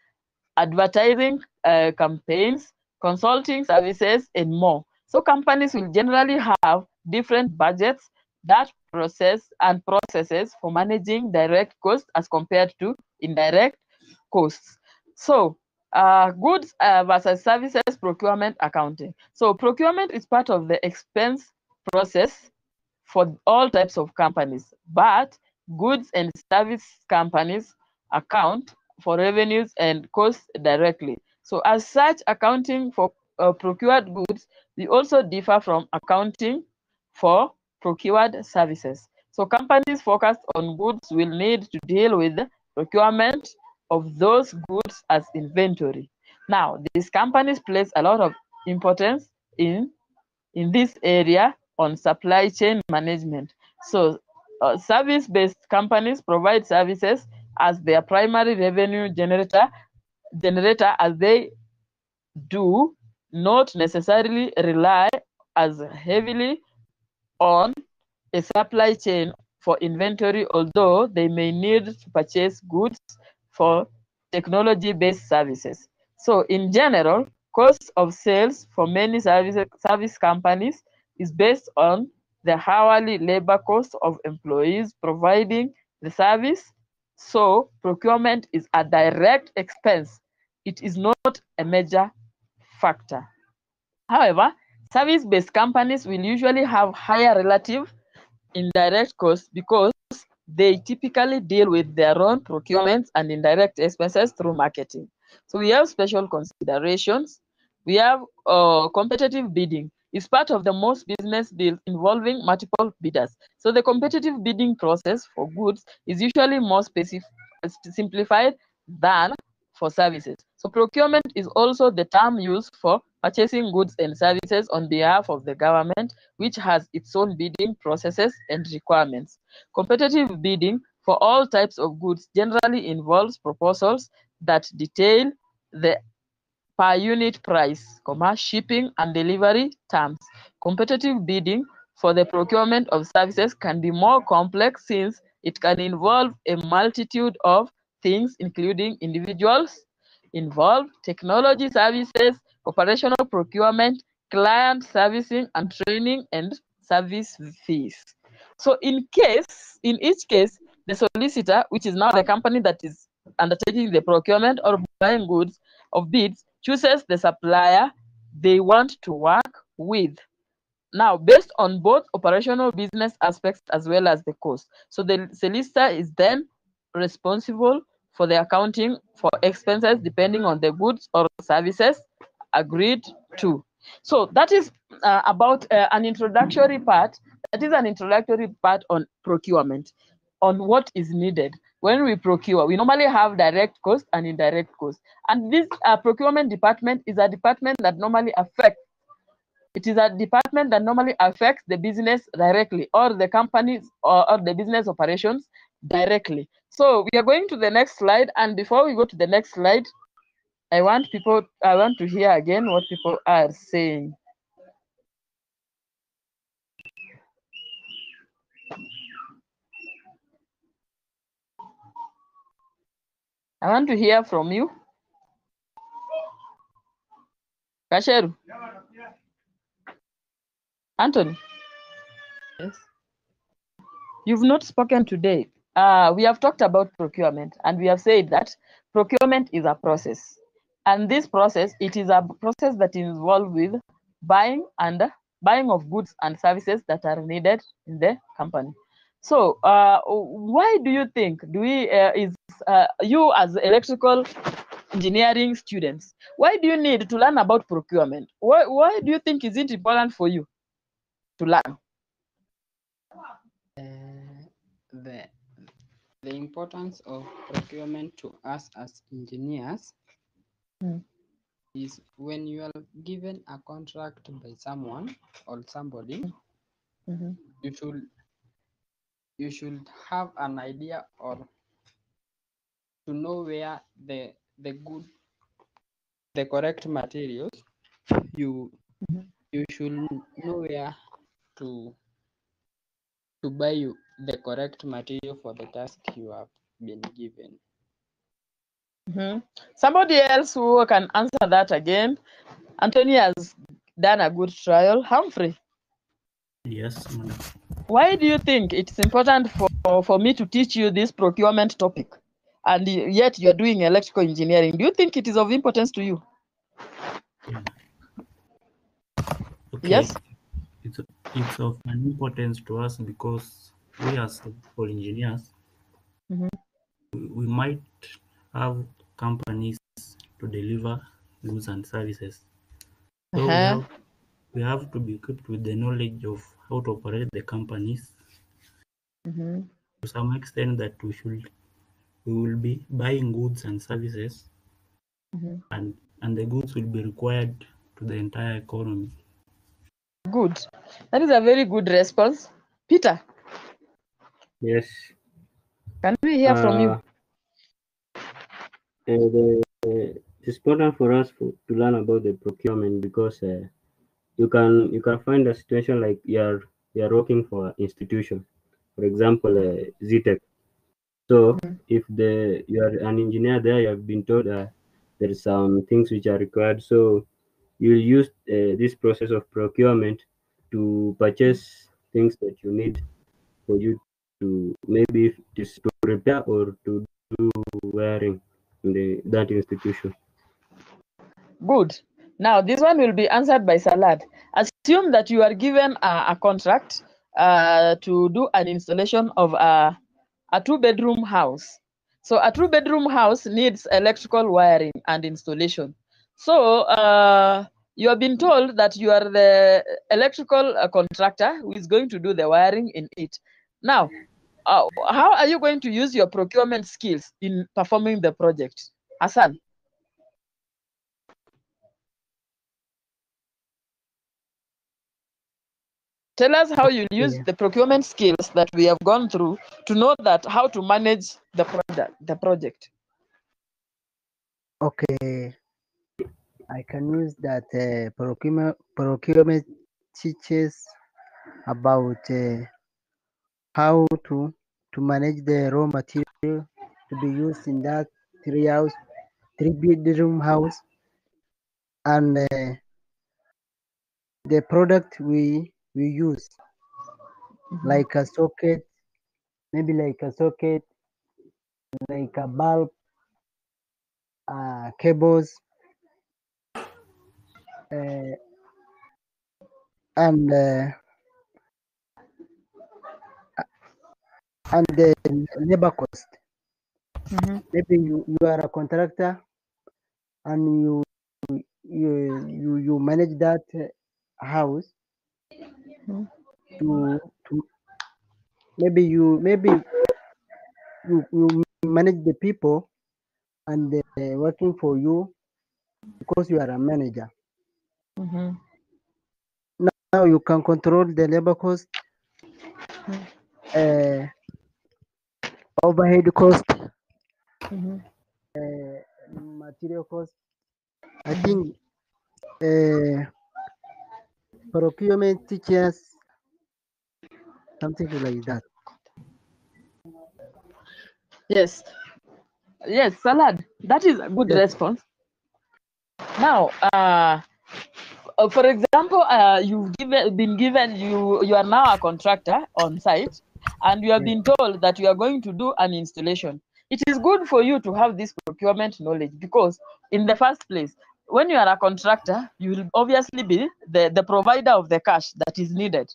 advertising uh, campaigns, consulting services, and more. So companies will generally have different budgets that process and processes for managing direct costs as compared to indirect costs. So, uh, goods uh, versus services procurement accounting. So, procurement is part of the expense process for all types of companies, but goods and service companies account for revenues and costs directly. So, as such, accounting for uh, procured goods, they also differ from accounting for procured services. So, companies focused on goods will need to deal with procurement of those goods as inventory. Now, these companies place a lot of importance in in this area on supply chain management. So, uh, service-based companies provide services as their primary revenue generator generator as they do not necessarily rely as heavily on a supply chain for inventory, although they may need to purchase goods for technology-based services. So in general, cost of sales for many service, service companies is based on the hourly labor cost of employees providing the service. So procurement is a direct expense. It is not a major factor. However, service-based companies will usually have higher relative indirect costs because they typically deal with their own procurement and indirect expenses through marketing. So we have special considerations. We have uh, competitive bidding. It's part of the most business deals involving multiple bidders. So the competitive bidding process for goods is usually more specific, simplified than for services. So procurement is also the term used for purchasing goods and services on behalf of the government, which has its own bidding processes and requirements. Competitive bidding for all types of goods generally involves proposals that detail the per unit price, shipping and delivery terms. Competitive bidding for the procurement of services can be more complex since it can involve a multitude of things, including individuals involved, technology services, operational procurement, client servicing and training, and service fees. So in case, in each case, the solicitor, which is now the company that is undertaking the procurement or buying goods of bids, chooses the supplier they want to work with. Now, based on both operational business aspects as well as the cost. So the solicitor is then responsible for the accounting for expenses depending on the goods or services agreed to. So that is uh, about uh, an introductory part. That is an introductory part on procurement, on what is needed. When we procure, we normally have direct cost and indirect cost. And this uh, procurement department is a department that normally affects it is a department that normally affects the business directly or the companies or, or the business operations directly. So we are going to the next slide. And before we go to the next slide, I want people, I want to hear again what people are saying. I want to hear from you. Kasheru. Anthony. Yes. You've not spoken today. Uh, we have talked about procurement and we have said that procurement is a process. And this process, it is a process that is involved with buying and buying of goods and services that are needed in the company. So, uh, why do you think do we uh, is uh, you as electrical engineering students? Why do you need to learn about procurement? Why why do you think is it important for you to learn? Uh, the the importance of procurement to us as engineers Mm. is when you are given a contract by someone or somebody, Mhm. you should you should have an idea or to know where the the good the correct materials you you should know where to to buy you the correct material for the task you have been given. Mhm. Somebody else who can answer that again. Anthony has done a good trial. Humphrey. Yes, madam. Why do you think it's important for, for me to teach you this procurement topic and yet you're doing electrical engineering do you think it is of importance to you Okay. yes It's it's of an importance to us because we as electrical engineers, Mhm. we, we might have companies to deliver goods and services. So Uh-huh. Have we have to be equipped with the knowledge of how to operate the companies Mhm. to some extent that we should we will be buying goods and services Mhm. and and the goods will be required to the entire economy. good that is a very good response peter Yes. can we hear from you Uh, uh, the, uh, it's important for us for, to learn about the procurement because uh, you can you can find a situation like you're you're working for an institution, for example, uh, ZTEC. So if the you are an engineer there, you have been told uh, there are some things which are required. So you will use uh, this process of procurement to purchase things that you need for you to maybe is to repair or to do wearing in the that institution. Good. Now, this one will be answered by Salad. Assume that you are given a, a contract uh, to do an installation of a, a two bedroom house. So, a two bedroom house needs electrical wiring and installation. So, uh, you have been told that you are the electrical uh, contractor who is going to do the wiring in it. Now, uh, how are you going to use your procurement skills in performing the project? Hassan. Tell us how you use Yeah. the procurement skills that we have gone through to know that how to manage the product, the project. Okay, I can use that uh, procurement procurement teaches about uh, how to to manage the raw material to be used in that three house three bedroom house and uh, the product we we use like a socket maybe like a socket like a bulb uh, cables uh, and uh, and the labor cost Mhm. maybe you, you are a contractor and you you you, you manage that house. To to maybe you maybe you, you manage the people and they're working for you because you are a manager Mhm. now you can control the labor cost uh, overhead cost Mhm. uh, material cost i think uh, procurement teaches something like that Yes. Yes, Salad. That is a good Yes. response. Now, uh, uh, for example, uh, you've given, been given you you are now a contractor on site, and you have been told that you are going to do an installation. It is good for you to have this procurement knowledge because, in the first place, when you are a contractor, you will obviously be the, the provider of the cash that is needed.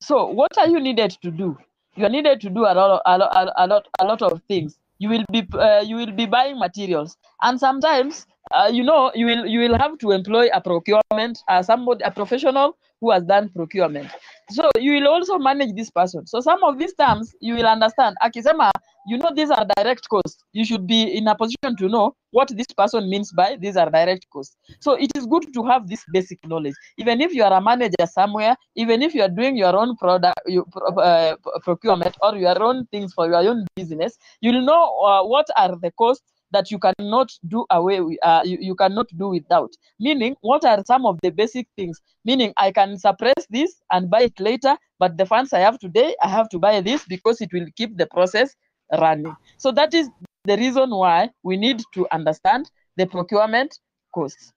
So, what are you needed to do? You are needed to do a lot, a lot, a lot, a lot of things. You will be, uh, you will be buying materials, and sometimes, uh, you know, you will, you will have to employ a procurement, uh, somebody, a professional who has done procurement. So you will also manage this person. So some of these terms you will understand. Akisema, you know, these are direct costs. You should be in a position to know what this person means by these are direct costs. So it is good to have this basic knowledge. Even if you are a manager somewhere, even if you are doing your own product, uh, procurement or your own things for your own business, you'll know uh, what are the costs that you cannot do away with, uh, you, you cannot do without. Meaning, what are some of the basic things? Meaning, I can suppress this and buy it later, but the funds I have today, I have to buy this because it will keep the process running. So that is the reason why we need to understand the procurement costs.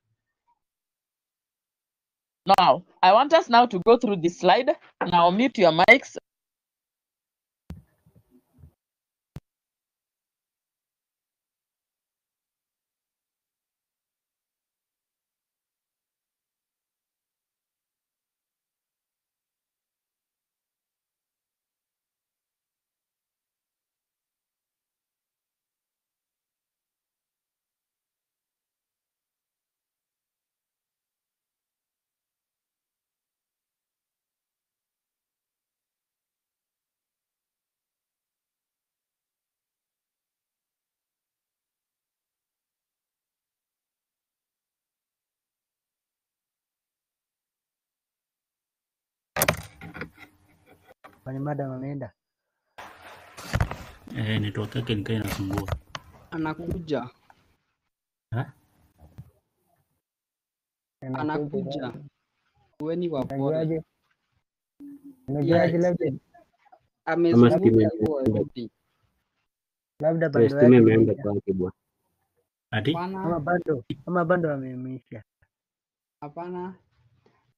Now, I want us now to go through this slide. Now, mute your mics. kwenye mada wameenda eh, network yake nikaa inasumbua. Anakuja ha? Anakuja, kuweni labda amezunguka huo vipi? labda. Hapana,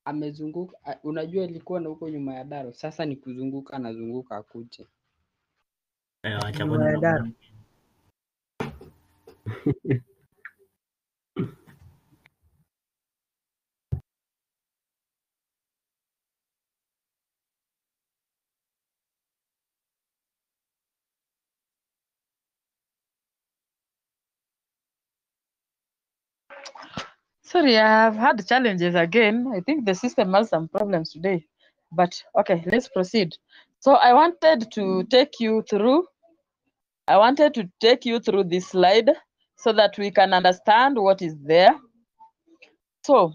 amezunguka. Unajua ilikuwa na huko nyuma ya daro, sasa ni kuzunguka, anazunguka akuje. Eh, wacha Nyuma kwani ya daro. Sorry, I've had challenges again. I think the system has some problems today. But okay, let's proceed. So I wanted to take you through I wanted to take you through this slide so that we can understand what is there. So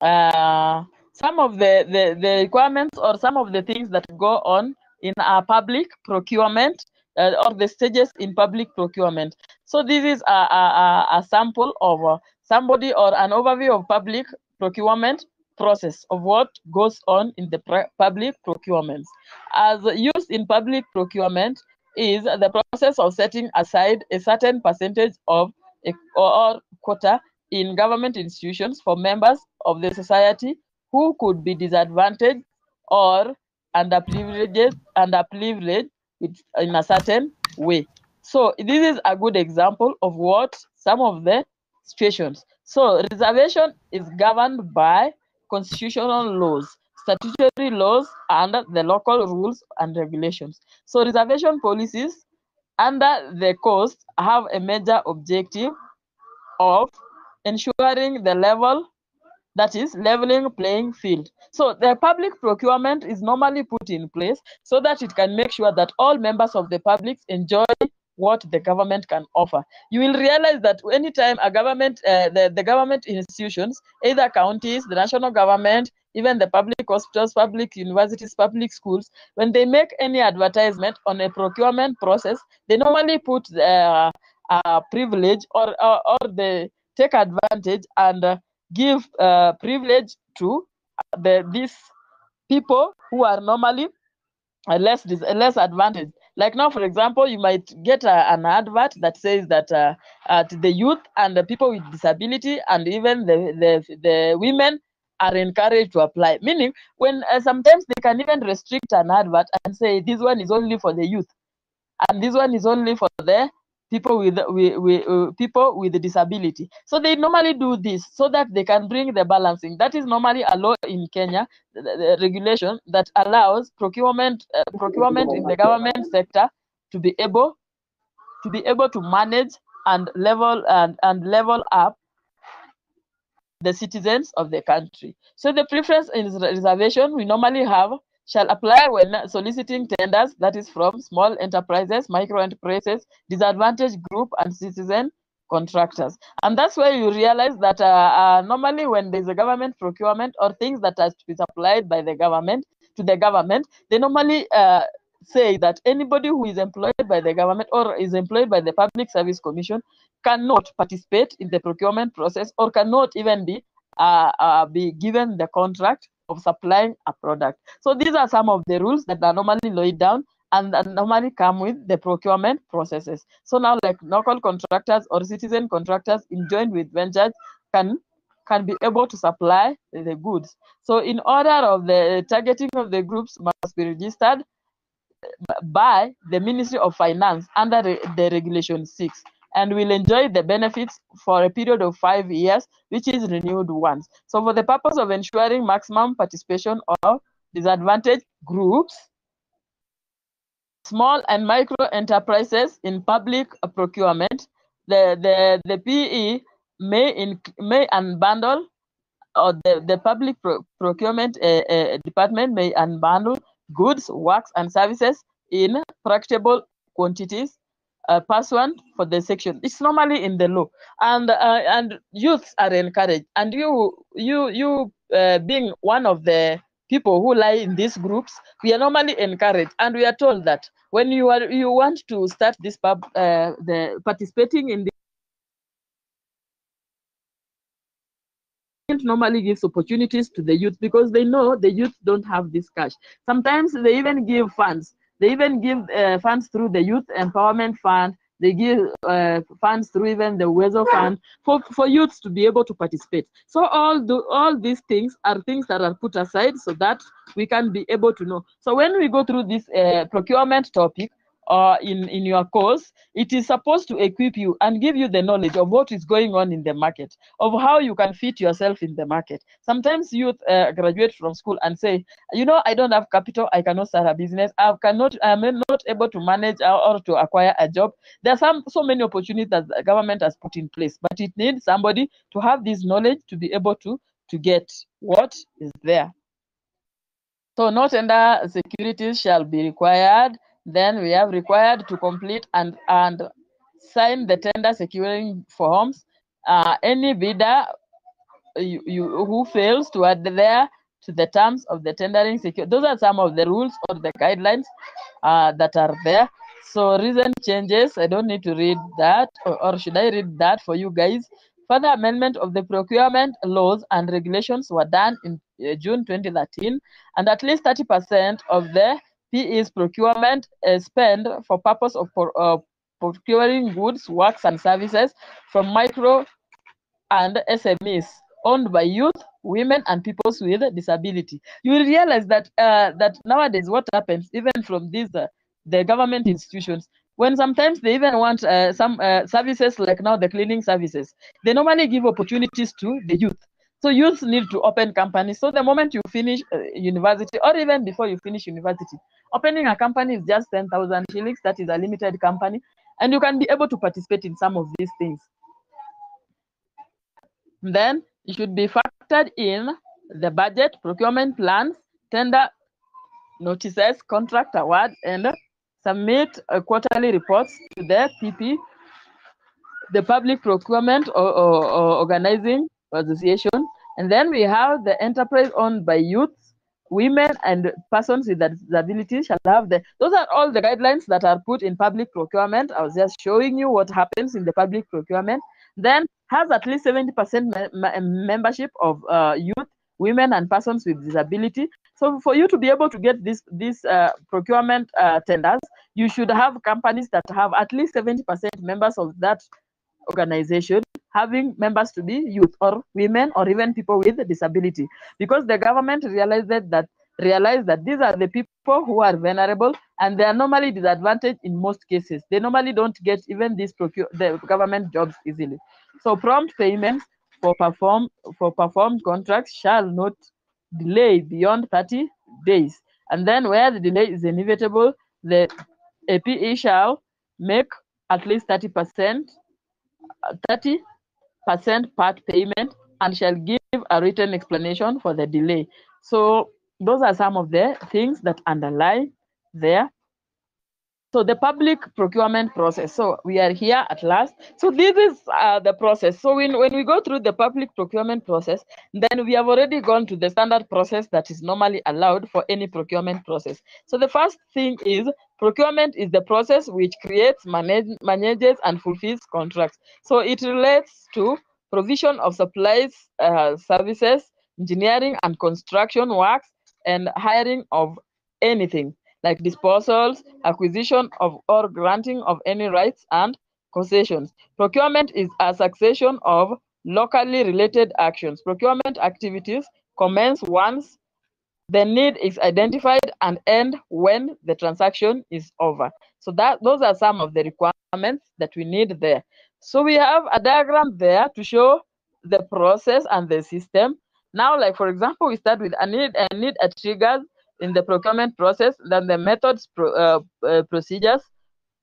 uh, some of the, the, the requirements or some of the things that go on in our public procurement uh, or the stages in public procurement. So this is a, a, a- a sample of uh, somebody or an overview of public procurement process of what goes on in the public procurements. As used in public procurement is the process of setting aside a certain percentage of a, or quota in government institutions for members of the society who could be disadvantaged or underprivileged, underprivileged in a certain way. So this is a good example of what some of the situations. So reservation is governed by constitutional laws, statutory laws, and the local rules and regulations. So reservation policies under the coast have a major objective of ensuring the level that is leveling playing field. So the public procurement is normally put in place so that it can make sure that all members of the public enjoy what the government can offer. You will realize that anytime a government, uh, the, the government institutions, either counties, the national government, even the public hospitals, public universities, public schools, when they make any advertisement on a procurement process, they normally put uh, privilege or, or, or they take advantage and uh, give uh, privilege to the these people who are normally uh, less uh, less advantaged. Like now, for example, you might get a, an advert that says that uh, uh, the youth and the people with disability and even the the, the women are encouraged to apply. Meaning, when uh, sometimes they can even restrict an advert and say this one is only for the youth and this one is only for the people with, with, with uh, people with disability so they normally do this so that they can bring the balancing that is normally a law in kenya the, the regulation that allows procurement uh, procurement in the government sector to be able to be able to manage and level and, and level up the citizens of the country. So the preference in reservation we normally have shall apply when soliciting tenders that is from small enterprises, micro enterprises, disadvantaged group and citizen contractors. And that's where you realize that uh, uh, normally when there's a government procurement or things that are to be supplied by the government to the government, they normally uh, say that anybody who is employed by the government or is employed by the Public Service Commission cannot participate in the procurement process or cannot even be uh, uh, be given the contract of supplying a product. So these are some of the rules that are normally laid down and normally come with the procurement processes. So now, like local contractors or citizen contractors in joint with ventures can can be able to supply the goods. So in order of the targeting of the groups must be registered by the Ministry of Finance under the, the Regulation 6 and will enjoy the benefits for a period of five years, which is renewed once. So for the purpose of ensuring maximum participation of disadvantaged groups, small and micro enterprises in public procurement, the, the, the PE may, in, may unbundle or the, the public pro- procurement uh, uh, department may unbundle goods, works, and services in practicable quantities uh, pursuant for the section. It's normally in the law, and uh, and youths are encouraged. And you you you uh, being one of the people who lie in these groups, we are normally encouraged, and we are told that when you are you want to start this pub, uh, the participating in the normally gives opportunities to the youth because they know the youth don't have this cash. Sometimes they even give funds. They even give uh, funds through the Youth Empowerment Fund. They give uh, funds through even the Uwezo Fund for, for youths to be able to participate. So all the, all these things are things that are put aside so that we can be able to know. So when we go through this uh, procurement topic, or in, in your course, it is supposed to equip you and give you the knowledge of what is going on in the market, of how you can fit yourself in the market. Sometimes youth uh, graduate from school and say, you know, I don't have capital, I cannot start a business, I cannot, I'm not able to manage or, to acquire a job. There are some so many opportunities that the government has put in place, but it needs somebody to have this knowledge to be able to to get what is there. So no tender securities shall be required. Then we have required to complete and and sign the tender securing forms. Uh, any bidder you, you who fails to adhere to the terms of the tendering secure. Those are some of the rules or the guidelines uh, that are there. So recent changes, I don't need to read that, or, or should I read that for you guys? Further amendment of the procurement laws and regulations were done in uh, June 2013, and at least 30% of the PE's procurement uh, spend for purpose of uh, procuring goods, works, and services from micro and SMEs owned by youth, women, and people with disability. You will realize that uh, that nowadays what happens, even from these uh, the government institutions, when sometimes they even want uh, some uh, services like now the cleaning services, they normally give opportunities to the youth. So youth need to open companies. So the moment you finish uh, university, or even before you finish university, opening a company is just ten thousand shillings. That is a limited company, and you can be able to participate in some of these things. Then it should be factored in the budget, procurement plans, tender notices, contract award, and submit uh, quarterly reports to the PP, the Public Procurement or, or, or Organizing Association. And then we have the enterprise owned by youths, women, and persons with disabilities shall have the. Those are all the guidelines that are put in public procurement. I was just showing you what happens in the public procurement. Then has at least 70% me- me- membership of uh, youth, women, and persons with disability. So for you to be able to get this this uh, procurement uh, tenders, you should have companies that have at least 70% members of that organization having members to be youth or women or even people with disability. Because the government realized that, realized that these are the people who are vulnerable and they are normally disadvantaged in most cases. They normally don't get even these procure the government jobs easily. So prompt payments for perform for performed contracts shall not delay beyond 30 days. And then where the delay is inevitable the APE shall make at least 30 percent 30 percent part payment and shall give a written explanation for the delay. So those are some of the things that underlie there. So the public procurement process. So we are here at last. So this is uh, the process. So when, when we go through the public procurement process, then we have already gone to the standard process that is normally allowed for any procurement process. So the first thing is procurement is the process which creates, manage, manages, and fulfills contracts. So it relates to provision of supplies, uh, services, engineering and construction works, and hiring of anything like disposals, acquisition of or granting of any rights and concessions. Procurement is a succession of locally related actions. Procurement activities commence once the need is identified and end when the transaction is over. So that those are some of the requirements that we need there. So we have a diagram there to show the process and the system. Now, like for example, we start with a need, a need, a triggers in the procurement process, then the methods, pro, uh, uh, procedures,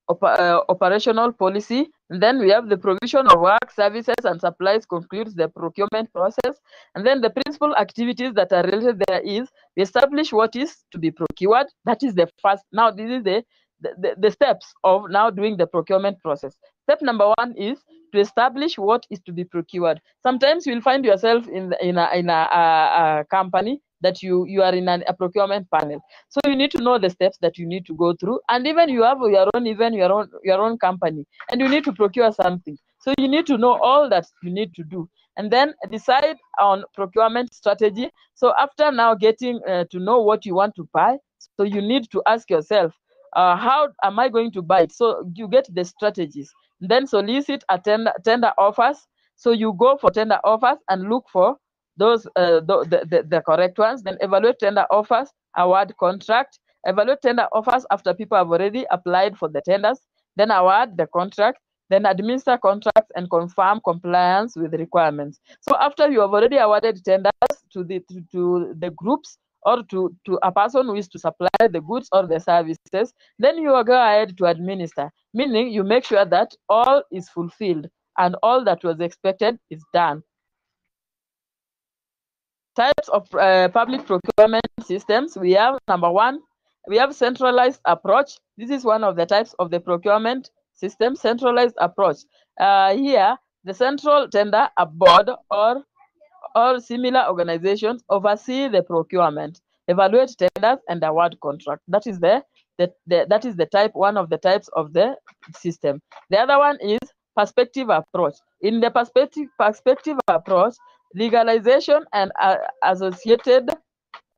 op- uh, operational policy. And then we have the provision of work, services, and supplies concludes the procurement process. And then the principal activities that are related there is we establish what is to be procured. That is the first. Now, this is the the, the, steps of now doing the procurement process. Step number one is to establish what is to be procured. Sometimes you'll find yourself in in a in a, a, a company that you you are in an, a procurement panel. So you need to know the steps that you need to go through, and even you have your own even your own your own company, and you need to procure something. So you need to know all that you need to do, and then decide on procurement strategy. So after now getting uh, to know what you want to buy, so you need to ask yourself, uh, how am I going to buy it? So you get the strategies. Then solicit a tender, tender offers. So you go for tender offers and look for those uh, the, the, the, correct ones. Then evaluate tender offers, award contract, evaluate tender offers after people have already applied for the tenders. Then award the contract. Then administer contracts and confirm compliance with requirements. So after you have already awarded tenders to the to, to the groups or to, to a person who is to supply the goods or the services, then you go ahead to administer, meaning you make sure that all is fulfilled and all that was expected is done. Types of uh, public procurement systems we have number one, we have centralized approach. This is one of the types of the procurement system, centralized approach. Uh, here, the central tender, a board or or similar organizations oversee the procurement, evaluate tenders, and award contracts. That is the, the, the that is the type one of the types of the system. The other one is perspective approach. In the perspective perspective approach, legalization and uh, associated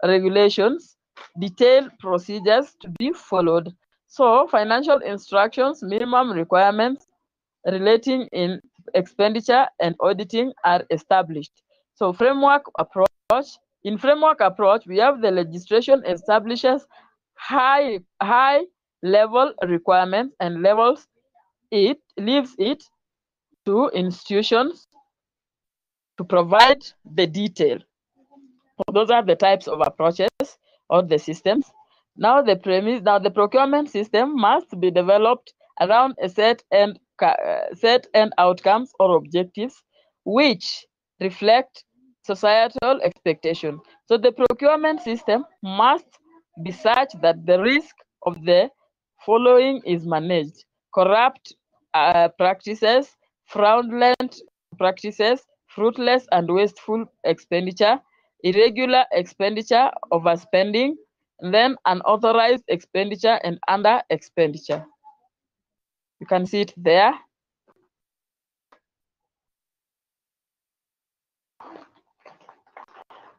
regulations detail procedures to be followed. So financial instructions, minimum requirements relating in expenditure and auditing are established. So framework approach, in framework approach, we have the legislation establishes high, high level requirements and levels it leaves it to institutions to provide the detail. So those are the types of approaches or the systems. Now the premise, now the procurement system must be developed around a set and uh, set and outcomes or objectives, which reflect societal expectation. So the procurement system must be such that the risk of the following is managed: corrupt uh, practices, fraudulent practices, fruitless and wasteful expenditure, irregular expenditure, overspending, then unauthorized expenditure and under expenditure. You can see it there.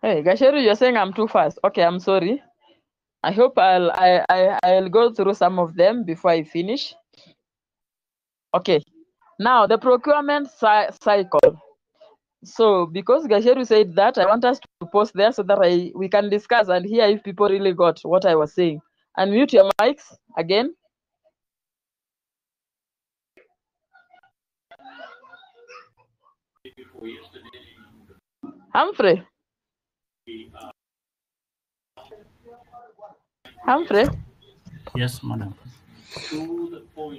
Hey, Gacheru, you're saying I'm too fast. Okay, I'm sorry. I hope I'll I, I I'll go through some of them before I finish. Okay. Now the procurement cycle. So because Gacheru said that, I want us to post there so that I we can discuss and hear if people really got what I was saying. Unmute your mics again. Humphrey. Humphrey, Yes, madam.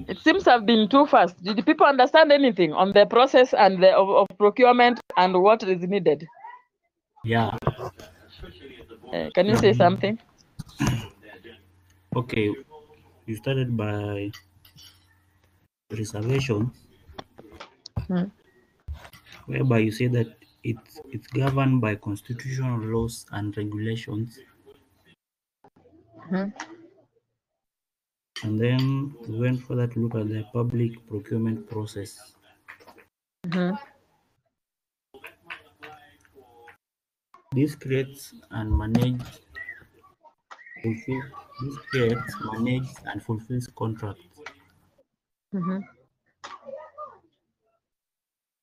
it seems I've been too fast. Did people understand anything on the process and the of, of procurement and what is needed? Yeah. Uh, can you say something? Okay. You started by reservation, Hmm. whereby you say that it's it's governed by constitutional laws and regulations, Mhm. and then we went further to look at the public procurement process. Mhm. This creates and manage fulfill this creates, manages, and fulfills contracts. Mhm.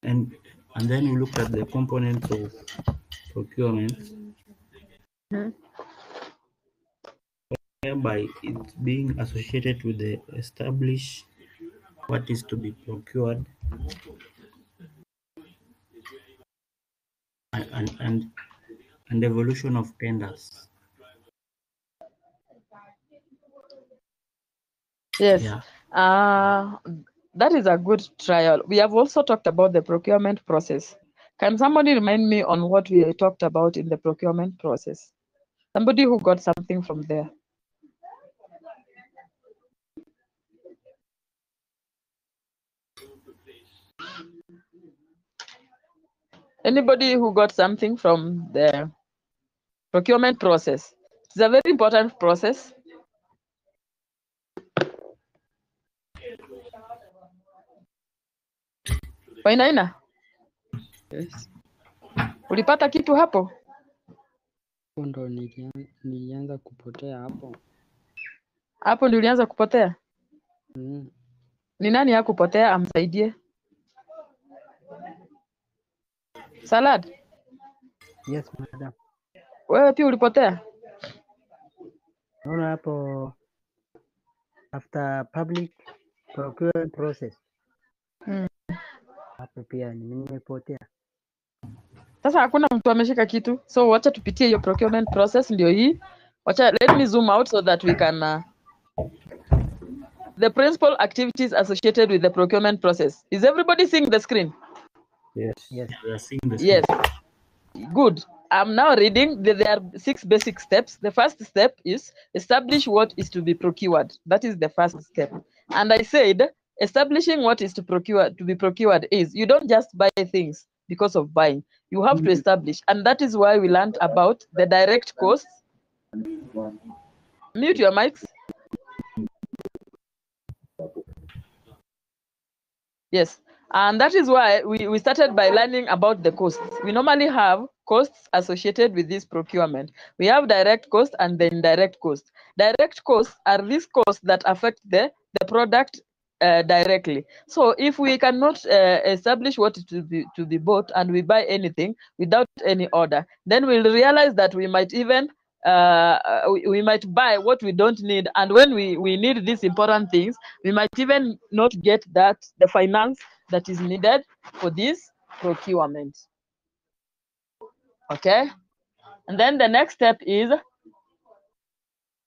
And and then we looked at the components of procurement, whereby it's being associated with the establish what is to be procured and and and, and evolution of tenders. Yes. Yeah. Uh, that is a good trial. We have also talked about the procurement process. Can somebody remind me on what we talked about in the procurement process? Somebody who got something from there. Anybody who got something from the procurement process? It's a very important process. Wainaina, Yes. ulipata kitu hapo? Hapo ndo nilian- nilianza kupotea hapo. Hapo ndio ulianza kupotea? Mm. Ni nani hakupotea amsaidie? Salad, Yes, madam. wewe pia ulipotea? Naona hapo after public procurement process. Hapo pia nimepotea. Sasa hakuna mtu ameshika kitu, so wacha tupitie hiyo procurement process, ndio hii. Wacha let me zoom out so that we can uh, the principal activities associated with the procurement process. Is everybody seeing the screen? Yes. Yes. We are seeing the Yes. Good. I'm now reading. that There are six basic steps. The first step is establish what is to be procured. That is the first step. And I said establishing what is to procure to be procured is you don't just buy things because of buying. You have to mm. establish, and that is why we learned about the direct costs. Mute your mics. Yes. And that is why we, we started by learning about the costs. We normally have costs associated with this procurement. We have direct cost and the indirect cost. Direct costs are these costs that affect the, the product uh, directly. So if we cannot uh, establish what to be to be bought and we buy anything without any order, then we'll realize that we might even uh, we, we might buy what we don't need, and when we we need these important things, we might even not get that the finance that is needed for this procurement. Okay, and then the next step is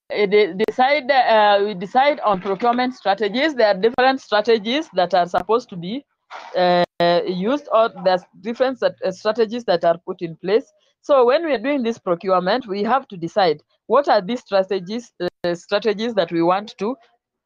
decide uh, we decide on procurement strategies. There are different strategies that are supposed to be uh, used or there's different uh, strategies that are put in place. So when we are doing this procurement we have to decide what are these strategies uh, strategies that we want to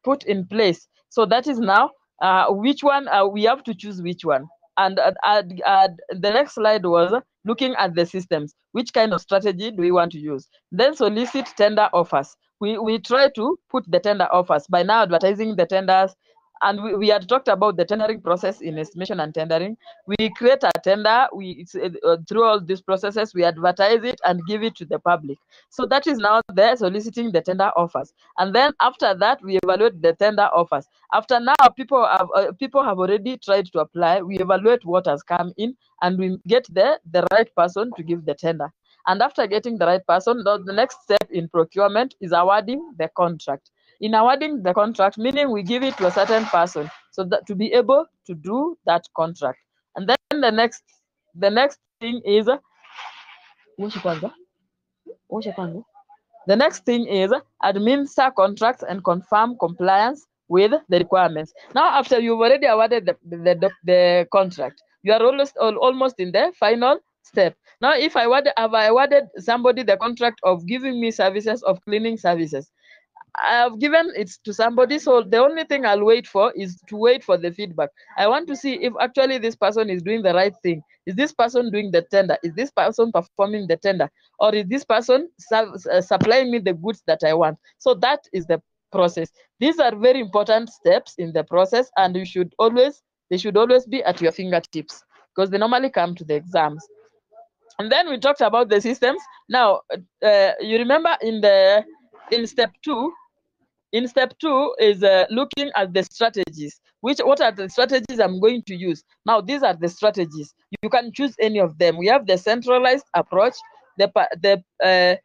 put in place. So that is now uh, which one uh, we have to choose which one. And the next slide was looking at the systems. Which kind of strategy do we want to use? Then solicit tender offers we we try to put the tender offers. By now advertising the tenders and we, we had talked about the tendering process in estimation and tendering. We create a tender we uh, uh, through all these processes we advertise it and give it to the public. So that is now there soliciting the tender offers. And then after that we evaluate the tender offers. After now people have uh, people have already tried to apply. We evaluate what has come in and we get the the right person to give the tender and after getting the right person the, the next step in procurement is awarding the contract. In awarding the contract meaning we give it to a certain person so that to be able to do that contract. And then the next the next thing is the next thing is administer contracts and confirm compliance with the requirements. Now after you've already awarded the, the, the, the contract you are almost almost in the final step now if i award, have I awarded somebody the contract of giving me services of cleaning services I've given it to somebody, so the only thing I'll wait for is to wait for the feedback. I want to see if actually this person is doing the right thing. Is this person doing the tender? Is this person performing the tender? Or is this person uh, supplying me the goods that I want? So that is the process. These are very important steps in the process, and you should always they should always be at your fingertips because they normally come to the exams. And then we talked about the systems. Now, uh, you remember in the in step two, In step two is uh, looking at the strategies. Which what are the strategies I'm going to use? Now these are the strategies. You can choose any of them. We have the centralized approach, the the uh,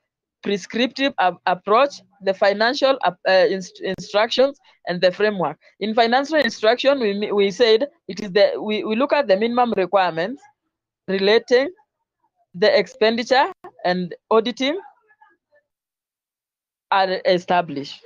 prescriptive approach, the financial uh, inst- instructions, and the framework. In financial instruction, we we said it is the we, we look at the minimum requirements relating the expenditure and auditing are established.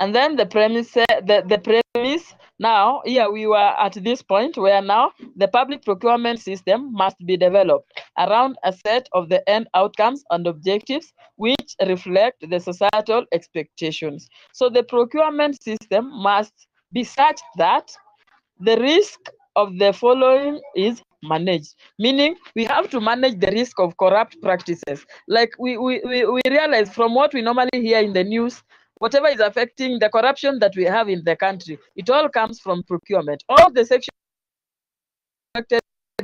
And then the premise, uh, the, the premise now, here we were at this point where now the public procurement system must be developed around a set of the end outcomes and objectives which reflect the societal expectations. So the procurement system must be such that the risk of the following is managed meaning we have to manage the risk of corrupt practices. Like we, we, we, we realize from what we normally hear in the news whatever is affecting the corruption that we have in the country it all comes from procurement. All the sections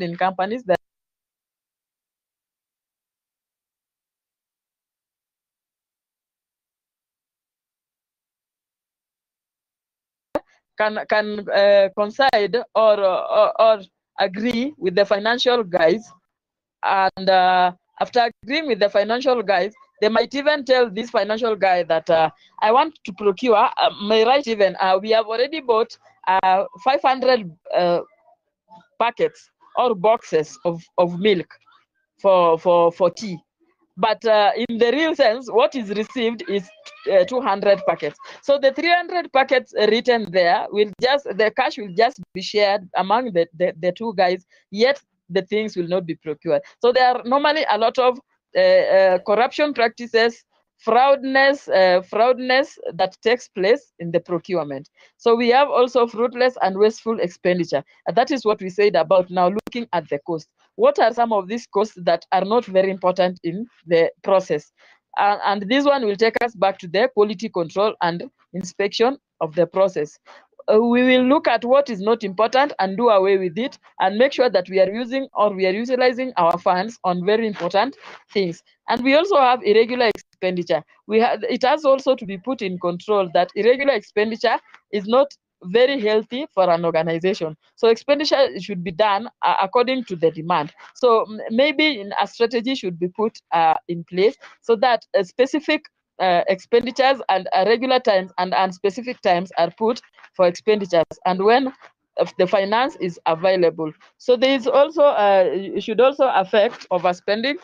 in companies that can can uh, coincide or, or or agree with the financial guys. And uh, after agreeing with the financial guys they might even tell this financial guy that uh, i want to procure uh, may write even uh, we have already bought uh, 500 uh, packets or boxes of, of milk for for for tea but uh, in the real sense what is received is uh, 200 packets. So the 300 packets written there will just the cash will just be shared among the, the, the two guys yet the things will not be procured. So there are normally a lot of uh, uh, corruption practices fraudness uh, fraudness that takes place in the procurement. So we have also fruitless and wasteful expenditure. And that is what we said about now looking at the cost. What are some of these costs that are not very important in the process? Uh, and this one will take us back to the quality control and inspection of the process uh, we will look at what is not important and do away with it and make sure that we are using or we are utilizing our funds on very important things. And we also have irregular expenditure. We have it has also to be put in control that irregular expenditure is not very healthy for an organization. So expenditure should be done uh, according to the demand. So maybe a strategy should be put uh, in place so that uh, specific uh, expenditures and uh, regular times and unspecific times are put for expenditures. And when the finance is available. So there is also uh, it should also affect overspending.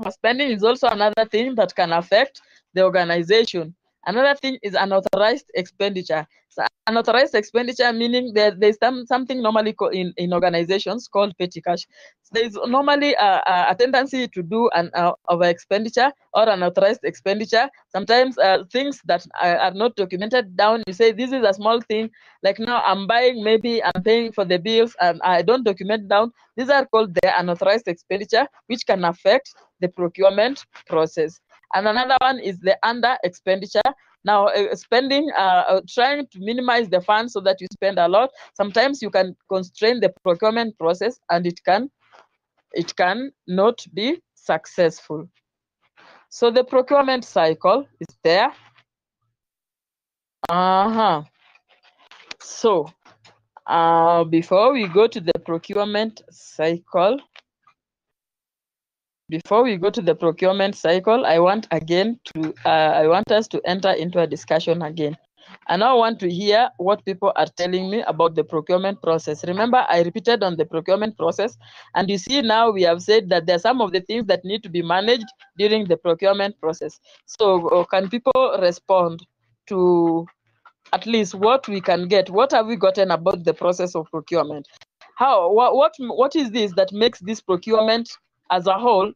Overspending is also another thing that can affect the organization. Another thing is unauthorized expenditure. So unauthorized expenditure meaning there, there's some, something normally in, in organizations called petty cash. There is normally a, a, a tendency to do an uh, over expenditure or unauthorized expenditure. Sometimes uh, things that are, are not documented down, you say this is a small thing. Like now I'm buying, maybe I'm paying for the bills and I don't document down. These are called the unauthorized expenditure, which can affect the procurement process. And another one is the under expenditure. Now, uh, spending, uh, uh, trying to minimize the funds so that you spend a lot. Sometimes you can constrain the procurement process, and it can, it can not be successful. So the procurement cycle is there. Uh huh. So, uh, before we go to the procurement cycle, before we go to the procurement cycle, I want again to, uh, I want us to enter into a discussion again. And I want to hear what people are telling me about the procurement process. Remember, I repeated on the procurement process, and you see now we have said that there are some of the things that need to be managed during the procurement process. So, uh, can people respond to at least what we can get? What have we gotten about the process of procurement? How, what, what, what is this that makes this procurement as a whole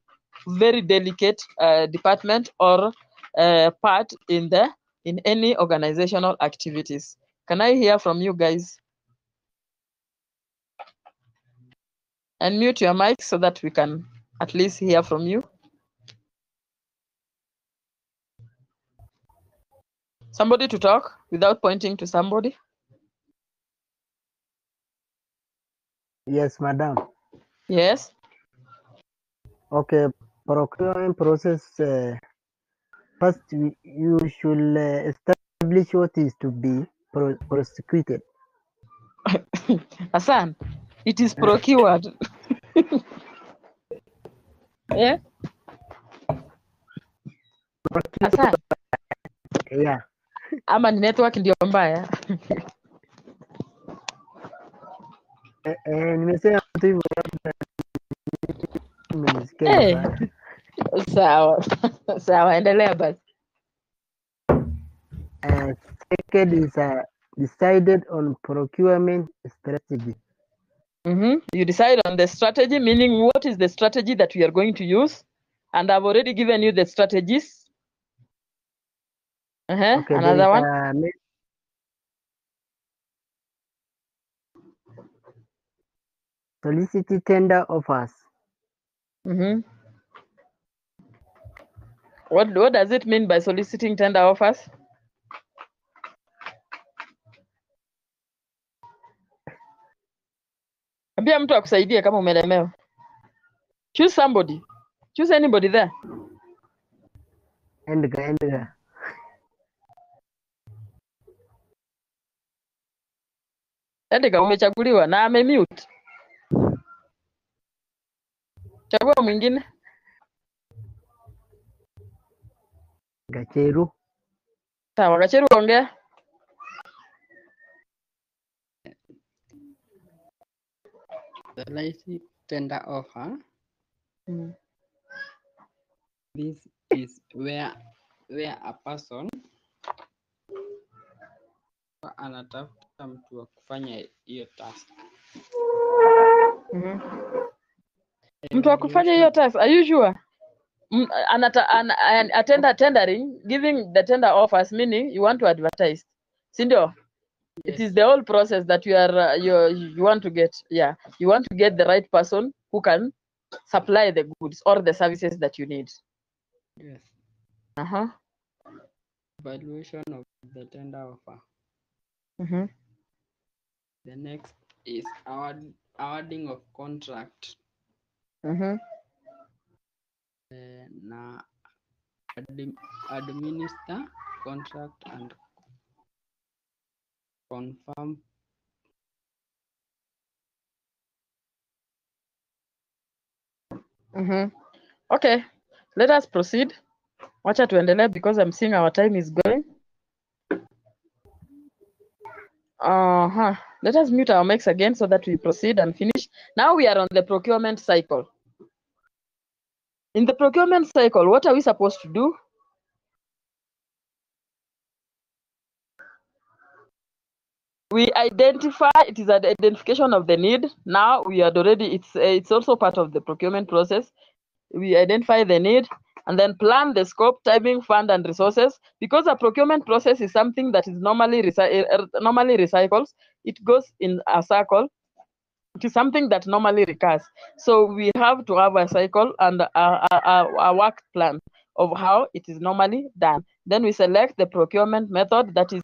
very delicate uh, department or uh, part in the in any organizational activities. Can i hear from you guys? Unmute your mic so that we can at least hear from you. Somebody to talk without pointing to somebody? Yes, madam. yes. Okay, procurement process uh, first you should uh, establish what is to be pro- prosecuted. Hassan, it is procured. yeah? Hassan, Yeah. ama ni network ndio mbaya. Eh, eh, nimesema tu hivyo labda umenisikia Eh, sawa sawa, endelea basi. Uh, second is uh, decided on procurement strategy. hmm You decide on the strategy, meaning what is the strategy that we are going to use. And I've already given you the strategies. Uh-huh. Okay, Another one. uh, solicit tender offers. Hmm What what does it mean by soliciting tender offers? Ambia mtu akusaidie kama umelemewa. Choose somebody. Choose anybody there. Endga, endga. Edgar umechaguliwa na amemute. Chagua mwingine. Gacheru. Sawa, Gacheru ongea. The license tender offer. Mm. This is where where a person anatafuta mtu wa kufanya hiyo task. Mhm. Mtu wa kufanya hiyo task, are you sure? Anata, an, an, a tender, tendering, giving the tender offers, meaning you want to advertise. Si ndio? It is the whole process that you are uh, you you want to get. Yeah, you want to get the right person who can supply the goods or the services that you need. Yes. Uh huh. Evaluation of the tender offer. Mm-hmm. The next is award, awarding of contract. Mm-hmm. eh, na admi- administer contract and confirm Mm-hmm. Okay, let us proceed. watch Wacha tuendelee because I'm seeing our time is going. Uh-huh. Let us mute our mics again so that we proceed and finish. Now we are on the procurement cycle. In the procurement cycle, what are we supposed to do? We identify, it is an identification of the need. Now we are already, it's, it's also part of the procurement process. We identify the need and then plan the scope, timing, fund, and resources. Because a procurement process is something that is normally, recy- uh, normally recycles, it goes in a circle it is something that normally recurs. So we have to have a cycle and a, a, a, work plan of how it is normally done. Then we select the procurement method that is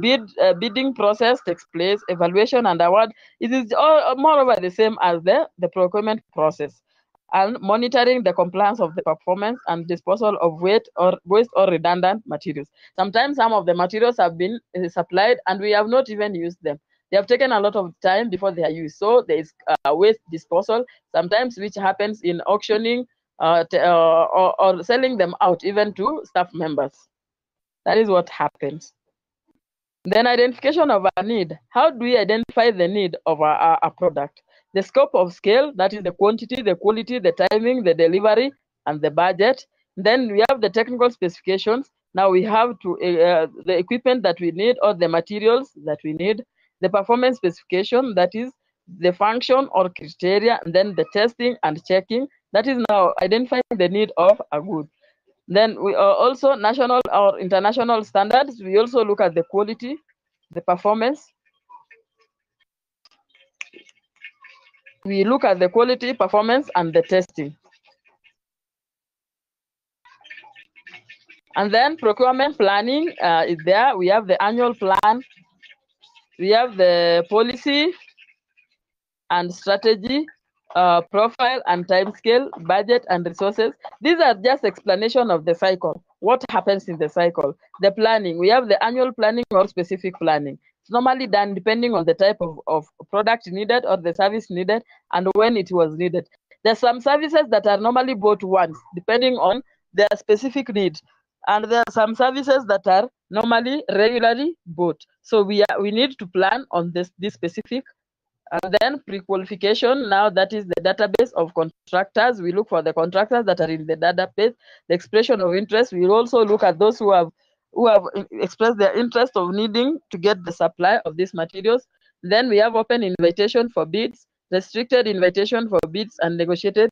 bid uh, bidding process takes place, evaluation and award. It is all more over the same as the, the procurement process. And monitoring the compliance of the performance and disposal of waste or waste or redundant materials. Sometimes some of the materials have been uh, supplied and we have not even used them they have taken a lot of time before they are used. So there is uh, waste disposal, sometimes which happens in auctioning uh, uh, or, or selling them out even to staff members. That is what happens. Then identification of a need. How do we identify the need of a, a product? The scope of scale, that is the quantity, the quality, the timing, the delivery, and the budget. Then we have the technical specifications. Now we have to uh, the equipment that we need or the materials that we need the performance specification that is the function or criteria and then the testing and checking that is now identifying the need of a good then we are also national or international standards we also look at the quality the performance we look at the quality performance and the testing and then procurement planning uh, is there we have the annual plan we have the policy and strategy, uh, profile and time scale, budget and resources. These are just explanation of the cycle. what happens in the cycle. The planning, we have the annual planning or specific planning. It's normally done depending on the type of, of product needed or the service needed and when it was needed. There's some services that are normally bought once, depending on their specific need. And there are some services that are normally regularly bought. So we are, we need to plan on this, this specific and then pre-qualification, now that is the database of contractors. We look for the contractors that are in the database. The expression of interest, we also look at those who have who have expressed their interest of needing to get the supply of these materials. Then we have open invitation for bids, restricted invitation for bids and negotiated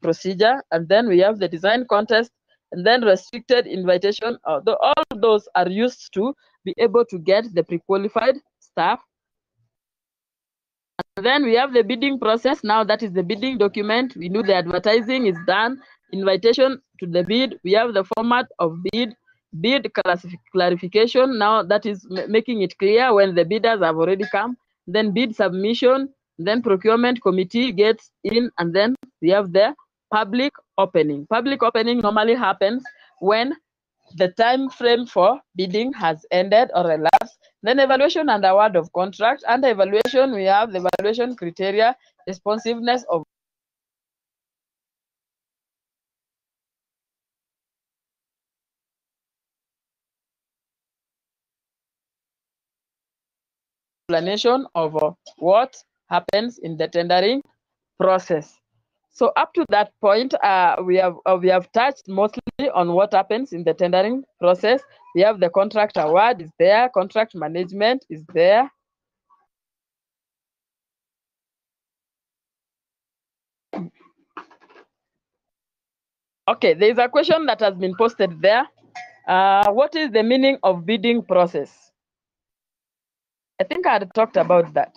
procedure. And then we have the design contest and then restricted invitation. Uh, Although all those are used to be able to get the pre-qualified staff and then we have the bidding process. Now that is the bidding document. We do the advertising is done. Invitation to the bid. We have the format of bid. Bid clarification. Now that is making it clear when the bidders have already come. Then bid submission. Then procurement committee gets in, and then we have the public opening. Public opening normally happens when the time frame for bidding has ended or elapsed then evaluation and award of contract. Under evaluation, we have the evaluation criteria, responsiveness of explanation of uh, what happens in the tendering process. So up to that point, uh, we have uh, we have touched mostly on what happens in the tendering process. We have the contract award is there, contract management is there. Okay, there is a question that has been posted there. Uh, what is the meaning of bidding process? I think I had talked about that.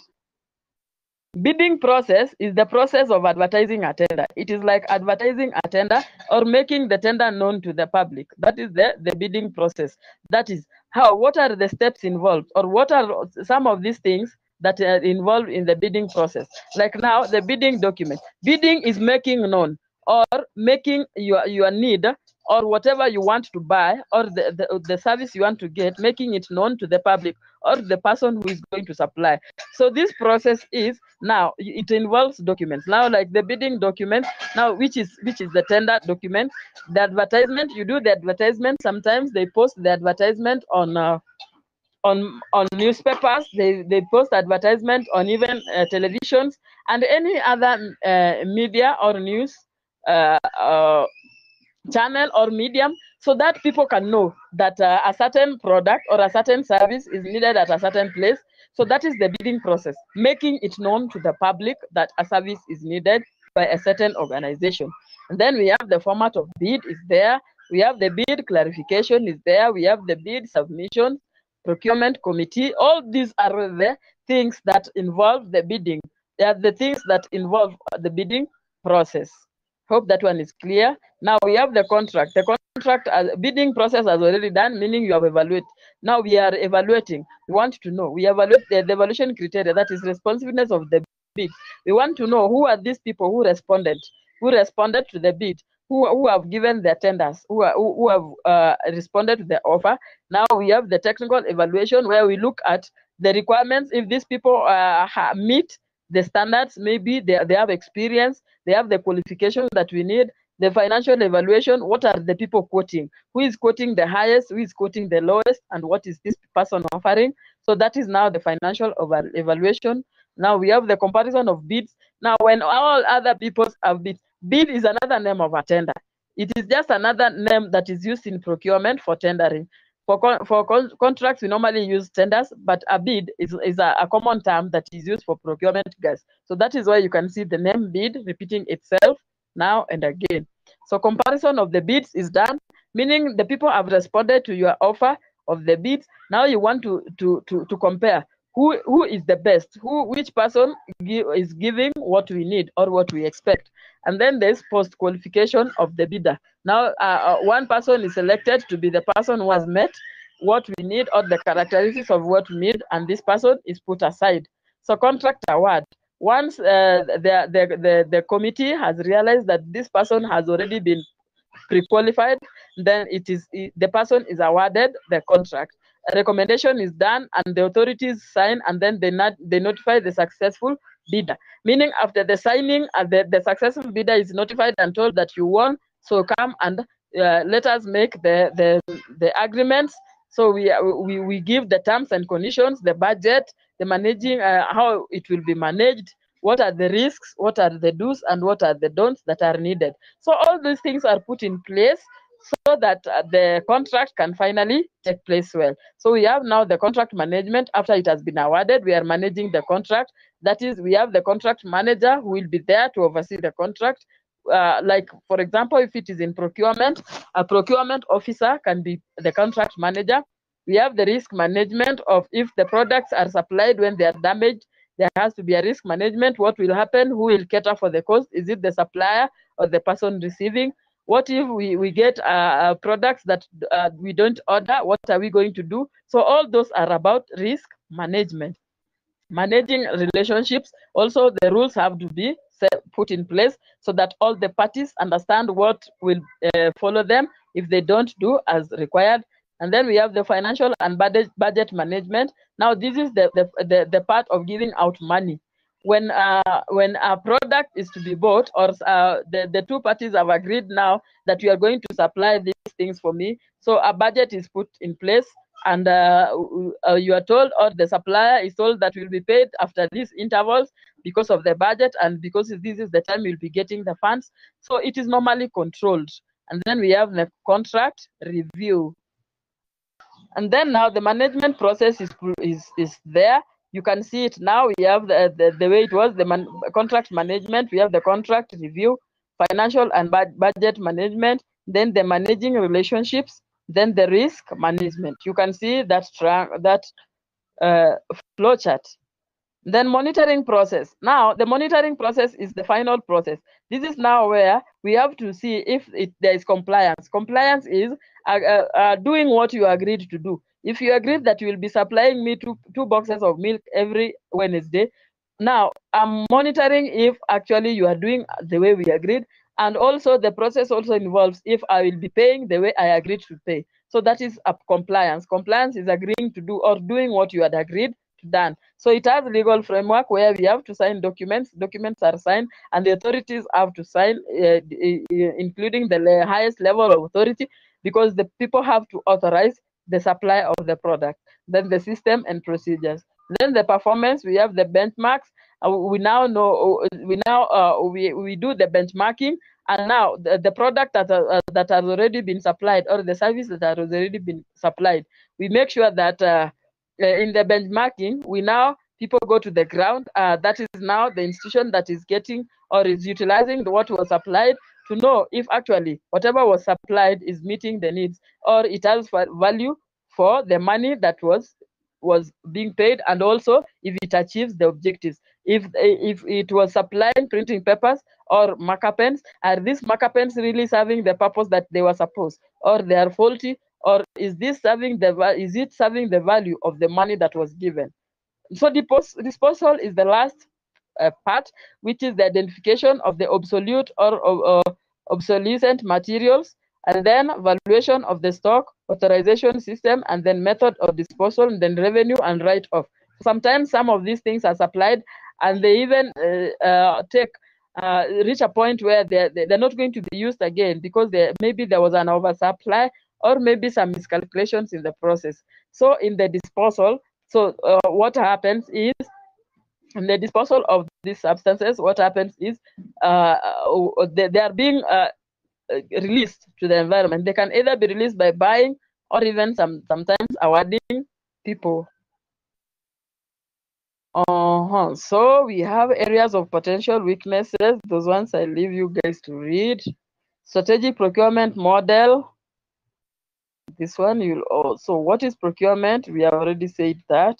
Bidding process is the process of advertising a tender. It is like advertising a tender or making the tender known to the public. That is the, the bidding process. That is how, what are the steps involved or what are some of these things that are involved in the bidding process. Like now, the bidding document. Bidding is making known or making your, your need or whatever you want to buy or the, the, the service you want to get, making it known to the public or the person who is going to supply. So this process is now it involves documents. Now, like the bidding document, now which is which is the tender document, the advertisement. You do the advertisement. Sometimes they post the advertisement on. Uh, on on newspapers they they post advertisement on even uh, televisions and any other uh, media or news uh, uh, channel or medium so that people can know that uh, a certain product or a certain service is needed at a certain place. So that is the bidding process making it known to the public that a service is needed by a certain organization. And then we have the format of bid is there. We have the bid clarification is there. We have the bid submission procurement committee. All these are the things that involve the bidding. They are the things that involve the bidding process Hope that one is clear. Now we have the contract. The contract uh, bidding process has already done, meaning you have evaluated. Now we are evaluating. We want to know. We evaluate the, the evaluation criteria, that is responsiveness of the bid. We want to know who are these people who responded, who responded to the bid, who, who have given their tenders, who, are, who, who have uh, responded to the offer. Now we have the technical evaluation where we look at the requirements. If these people uh, meet the standards, maybe they, they have experience, they have the qualifications that we need. The financial evaluation, what are the people quoting? Who is quoting the highest? Who is quoting the lowest? And what is this person offering? So that is now the financial evaluation. Now we have the comparison of bids. Now, when all other people have bid, bid is another name of a tender. It is just another name that is used in procurement for tendering. For, con for con contracts, we normally use tenders, but a bid is, is a, a, common term that is used for procurement guys. So that is why you can see the name bid repeating itself now and again. So comparison of the bids is done, meaning the people have responded to your offer of the bids. Now you want to, to, to, to compare who, who is the best, who, which person is giving what we need or what we expect. And then there's post qualification of the bidder. Now, uh, uh, one person is selected to be the person who has met what we need or the characteristics of what we need, and this person is put aside. So, contract award. Once uh, the, the, the, the committee has realized that this person has already been pre-qualified, then it is the person is awarded the contract. Recommendation is done and the authorities sign and then they not they notify the successful bidder. Meaning after the signing, uh, the, the successful bidder is notified and told that you won. So come and uh, let us make the the the agreements. So we we we give the terms and conditions, the budget, the managing, uh, how it will be managed, what are the risks, what are the do's, and what are the don'ts that are needed. So all these things are put in place so that uh, the contract can finally take place well. So we have now the contract management after it has been awarded. We are managing the contract. That is, we have the contract manager who will be there to oversee the contract. Uh, like, for example, if it is in procurement, a procurement officer can be the contract manager. We have the risk management of if the products are supplied when they are damaged, there has to be a risk management. What will happen? Who will cater for the cost? Is it the supplier or the person receiving? What if we, we get uh, uh, products that uh, we don't order? What are we going to do? So all those are about risk management. Managing relationships, also the rules have to be set, put in place so that all the parties understand what will uh, follow them if they don't do as required. And then we have the financial and budget, budget management. Now this is the, the, the, the part of giving out money when uh, when a product is to be bought or uh, the, the two parties have agreed now that you are going to supply these things for me so a budget is put in place and uh, uh, you are told or the supplier is told that will be paid after these intervals because of the budget and because this is the time you'll be getting the funds. So it is normally controlled and then we have the contract review. And then now the management process is is is there you can see it now. We have the, the, the way it was the man, contract management. We have the contract review financial and bud- budget management then the managing relationships then the risk management. You can see that that uh, flow chart. Then monitoring process. Now the monitoring process is the final process. This is now where we have to see if it, there is compliance. Compliance is uh, uh, uh, doing what you agreed to do if you agree that you will be supplying me two, two boxes of milk every wednesday now i'm monitoring if actually you are doing the way we agreed and also the process also involves if i will be paying the way i agreed to pay. So that is a compliance. Compliance is agreeing to do or doing what you had agreed to done. So it has legal framework where we have to sign documents. Documents are signed and the authorities have to sign uh, including the highest level of authority because the people have to authorize the supply of the product then the system and procedures then the performance we have the benchmarks uh, we now know uh, we now uh, we, we do the benchmarking and now the, the product that uh, uh, that has already been supplied or the service that has already been supplied we make sure that uh, in the benchmarking we now people go to the ground that is now the institution that is getting or is utilizing the, what was supplied to know if actually whatever was supplied is meeting the needs or it has value for the money that was was being paid and also if it achieves the objectives. If if it was supplying printing papers or marker pens are these marker pens really serving the purpose that they were supposed or they are faulty or is this serving the is it serving the value of the money that was given? So disposal is the last uh, part which is the identification of the obsolete or, or, or obsolescent materials and then valuation of the stock authorization system and then method of disposal and then revenue and write off sometimes some of these things are supplied and they even uh, uh, take uh, reach a point where they're, they're not going to be used again because maybe there was an oversupply or maybe some miscalculations in the process. So in the disposal so uh, what happens is in the disposal of these substances what happens is uh, uh, they, they are being uh, uh, released to the environment. They can either be released by buying or even some sometimes awarding people. Uh-huh. So we have areas of potential weaknesses. Those ones I leave you guys to read. Strategic procurement model. This one you'll also. What is procurement? We have already said that.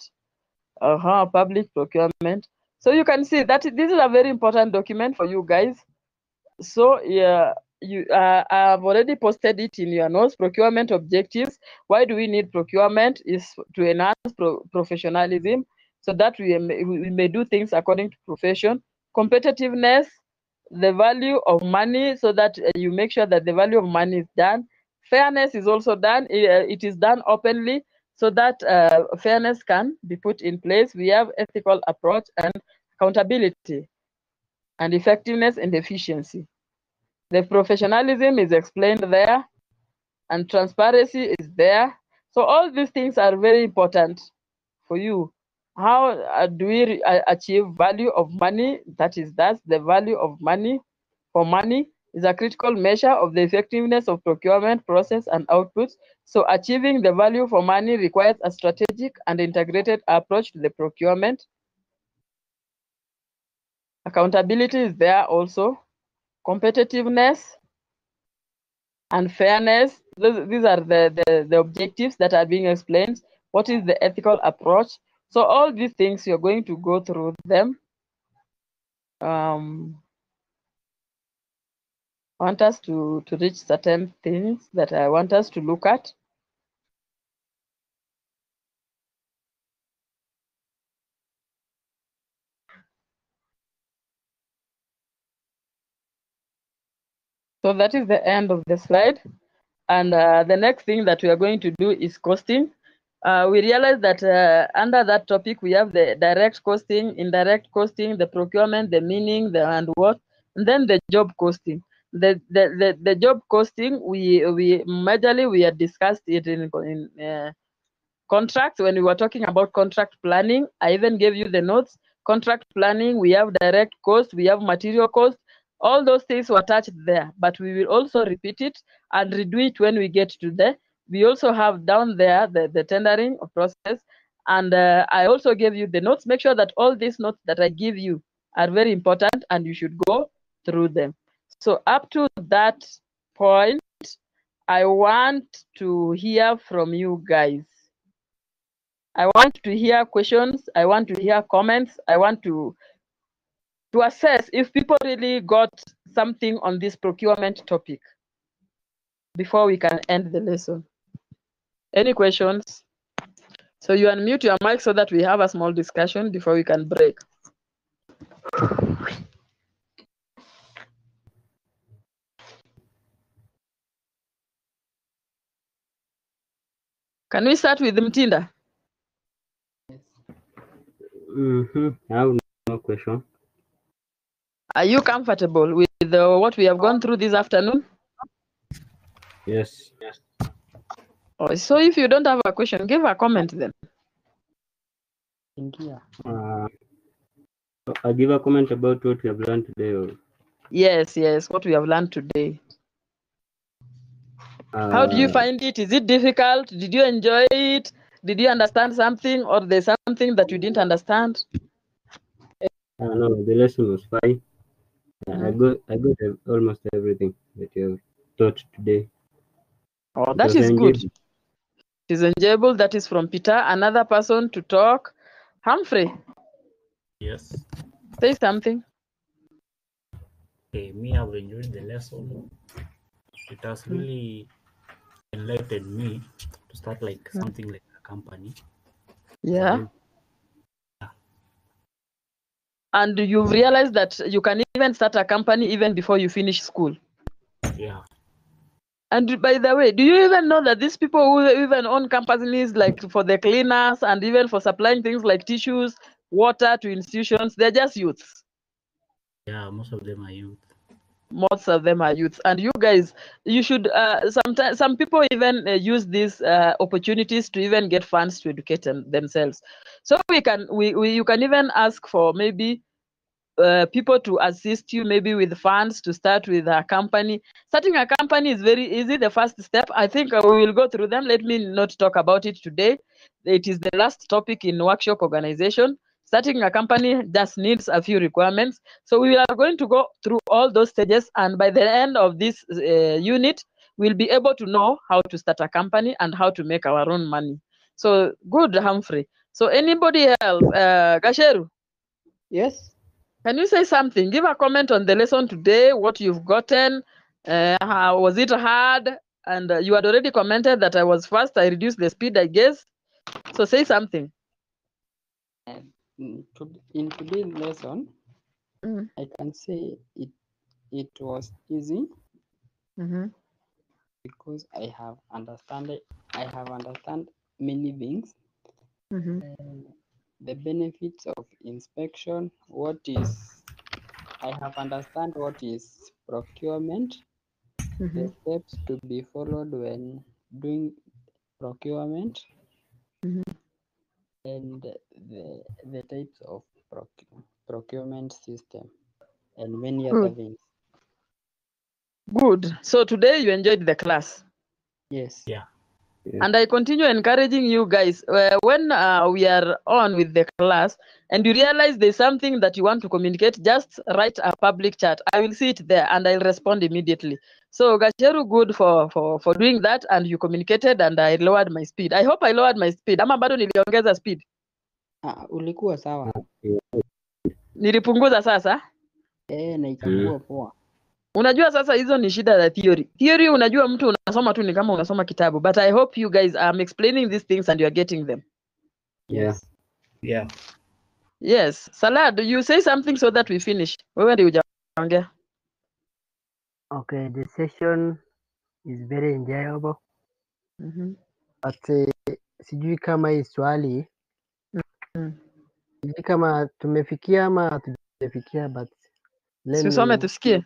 Uh-huh. Public procurement. So you can see that this is a very important document for you guys. So yeah, you uh, I've already posted it in your notes. Procurement objectives. Why do we need procurement? Is to enhance pro- professionalism so that we may, we may do things according to profession. Competitiveness. the value of money so that uh, you make sure that the value of money is done. Fairness is also done. Uh, it is done openly so that uh, fairness can be put in place. We have ethical approach and accountability and effectiveness and efficiency. The professionalism is explained there and transparency is there. So all these things are very important for you. How uh, do we uh, achieve value of money? That is, that's the value of money for money is a critical measure of the effectiveness of procurement process and outputs. So achieving the value for money requires a strategic and integrated approach to the procurement. Accountability is there also. Competitiveness and fairness. Those, these are the, the, the objectives that are being explained. What is the ethical approach? So all these things, you're going to go through them. Um, want us to, to reach certain things that I want us to look at. So that is the end of the slide. And uh, the next thing that we are going to do is costing. Uh, we realize that uh, under that topic, we have the direct costing, indirect costing, the procurement, the meaning, the and what, and then the job costing. The, the, the, the job costing, we, we majorly, we had discussed it in, in uh, contracts when we were talking about contract planning. I even gave you the notes. Contract planning, we have direct cost, we have material cost, all those things were touched there, but we will also repeat it and redo it when we get to there. We also have down there the, the tendering process. And uh, I also gave you the notes. Make sure that all these notes that I give you are very important and you should go through them. So up to that point, I want to hear from you guys. I want to hear questions. I want to hear comments. I want to to assess if people really got something on this procurement topic before we can end the lesson. Any questions? So you unmute your mic so that we have a small discussion before we can break. Can we start with Mtinda? Mm-hmm. I have no question. Are you comfortable with uh, what we have gone through this afternoon? Yes. Yes. Oh, so if you don't have a question, give a comment then. Ingia. Uh, I'll give a comment about what we have learned today. Or, Yes, yes, what we have learned today. How do you uh, find it? Is it difficult? Did you enjoy it? Did you understand something or there's something that you didn't understand? Uh, no, the lesson was fine. Uh, I got I got almost everything that you have taught today. Oh, It that good. It is enjoyable. That is from Peter. Another person to talk. Humphrey, Yes. say something. Okay, me, I've enjoyed the lesson. It has really enlightened me to start like Mm. something like a company. Yeah. And you've realized that you can even start a company even before you finish school. Yeah. And by the way, do you even know that these people who even own companies like for the cleaners and even for supplying things like tissues, water to institutions, they're just youths. Yeah, most of them are youth. Most of them are youths. And you guys, you should, uh, sometimes, some people even uh, use these uh, opportunities to even get funds to educate them, themselves. So we can, we, we, you can even ask for maybe uh, people to assist you maybe with funds to start with a company. Starting a company is very easy, the first step. I think we will go through them. Let me not talk about it today. It is the last topic in workshop organization. Starting a company just needs a few requirements. So we are going to go through all those stages, and by the end of this uh, unit, we'll be able to know how to start a company and how to make our own money. So good, Humphrey. So anybody else, uh, Gacheru? Yes. Can you say something? Give a comment on the lesson today, what you've gotten. Uh, how was it hard? And uh, you had already commented that I was fast. I reduced the speed, I guess. So say something. Mm, to- In today's lesson, Mm. I can say it it was easy Mm-hmm. because I have understand I have understand many things. Mm-hmm. and the benefits of inspection, what is I have understand what is procurement, Mm-hmm. the steps to be followed when doing procurement. And the the types of procu- procurement system, and many other Good. things. Good. So today you enjoyed the class. Yes. Yeah. And I continue encouraging you guys uh, when uh, we are on with the class and you realize there's something that you want to communicate, just write a public chat. I will see it there and I'll respond immediately. So Gasheru, good for, for, for doing that and you communicated and I lowered my speed. I hope I lowered my speed. Ama bado niliongeza speed. Ah, ulikuwa sawa Nilipunguza sasa. eh, na ikakuwa poa. Unajua sasa hizo ni shida za theory. Theory unajua mtu unasoma tu ni kama unasoma kitabu. But I hope you guys are explaining these things and you are getting them. Yeah. Yeah. Yes. Salad, you say something so that we finish. Wewe ndio hujaongea. Okay, the session is very enjoyable Mhm. but uh, sijui kama hii swali Mm. sijui kama tumefikia ama hatujafikia but let Si usome me, tusikie.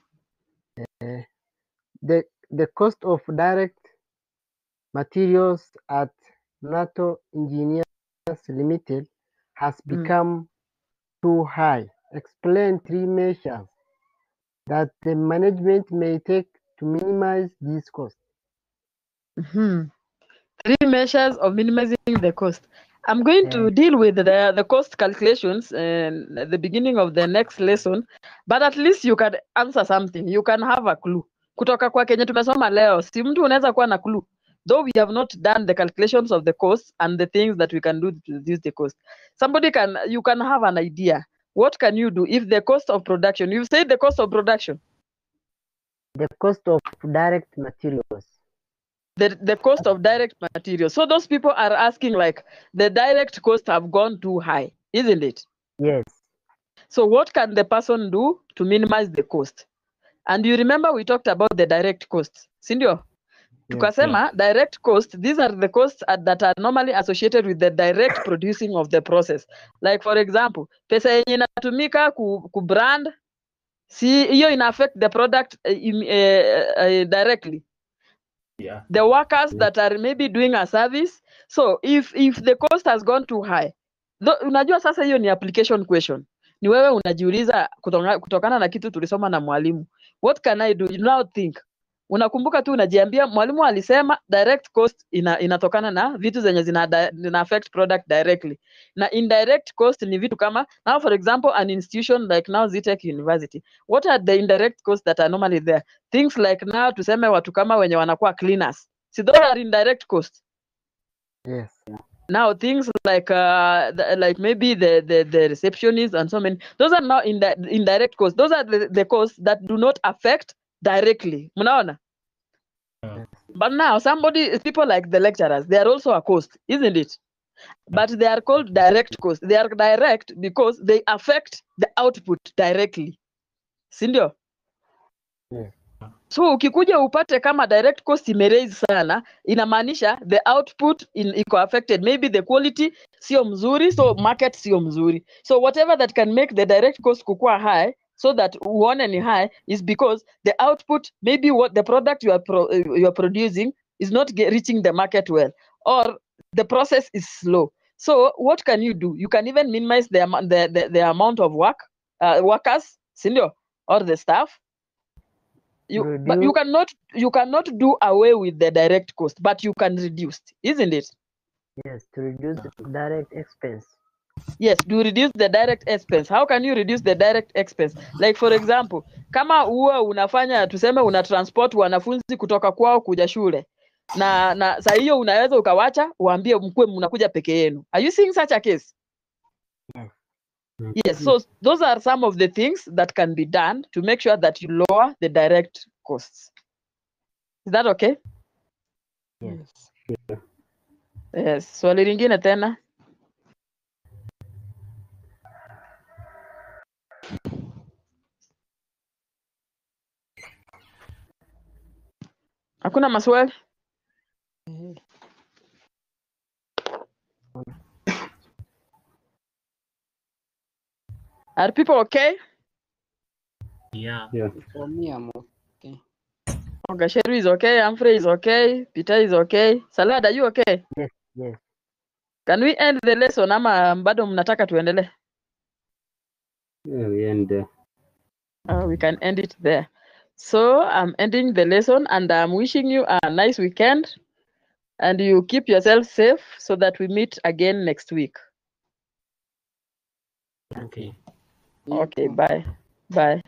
The, the cost of direct materials at NATO Engineers Limited has Mm. become too high. Explain three measures that the management may take to minimize this cost. Mhm. Three measures of minimizing the cost. I'm going to mm. deal with the, the cost calculations at the beginning of the next lesson, but at least you can answer something. You can have a clue. Kutoka kwa kenye tumesoma leo, si mtu unaweza kuwa na clue. Though we have not done the calculations of the cost and the things that we can do to reduce the cost. Somebody can, you can have an idea. What can you do if the cost of production, you say the cost of production, The cost of direct materials. The, the cost of direct material. So those people are asking like the direct costs have gone too high, isn't it? Yes. So what can the person do to minimize the cost? And you remember we talked about the direct costs, sindio? Tukasema direct cost, these are the costs that are normally associated with the direct producing of the process. Like for example, pesa yenye inatumika ku, ku brand, si hiyo ina affect the product uh, uh, uh, directly. Yeah. the workers that are maybe doing a service. So if if the cost has gone too high tho, unajua sasa hiyo ni application question. Ni wewe unajiuliza kutokana na kitu tulisoma na mwalimu. What can i do? You now think unakumbuka tu unajiambia mwalimu alisema direct cost ina, inatokana na vitu zenye zina, zina affect product directly. Na indirect cost ni vitu kama now for example an institution like now Zitech University. What are the indirect costs that are normally there? Things like now tuseme watu kama wenye wanakuwa cleaners. Si those are indirect costs. Yes. now things like uh the, like maybe the, the the receptionist and so many those are now in the indirect costs. Those are the, the costs that do not affect directly. Mnaona? Yeah. but now somebody people like the lecturers they are also a cost isn't it? But they are called direct cost they are direct because they affect the output directly. Sindio yeah. so ukikuja upate kama direct cost imeraise sana inamaanisha the output in, iko affected. Maybe the quality sio mzuri so market sio mzuri. So whatever that can make the direct cost kukua high so that one ni high is because the output maybe what the product you are, pro, you are producing is not get, reaching the market well or the process is slow. So what can you do? You can even minimize the, the, the, the amount of work uh, workers sindio or the staff. You but you cannot you cannot do away with the direct cost but you can reduce isn't it? Yes, to reduce direct expense. Yes do reduce the direct expense? How can you reduce the direct expense? Like for example kama huwa unafanya tuseme una transport wanafunzi kutoka kwao kuja shule na na saa hiyo unaweza ukawacha uambie mkwe mnakuja peke yenu. Are you seeing such a case? Yes so those are some of the things that can be done to make sure that you lower the direct costs. Is that okay? Yes. yes swali lingine tena hakuna maswali are people okay Yeah. Yeah. For me, I'm okay. Gasheru is okay Humphrey is okay Peter is okay Salad are you okay Yes, yes. can we end the lesson ama bado mnataka tuendelee Yeah, we end there. Uh, we can end it there. So I'm ending the lesson and I'm wishing you a nice weekend and you keep yourself safe so that we meet again next week. Okay. Okay, bye. Bye.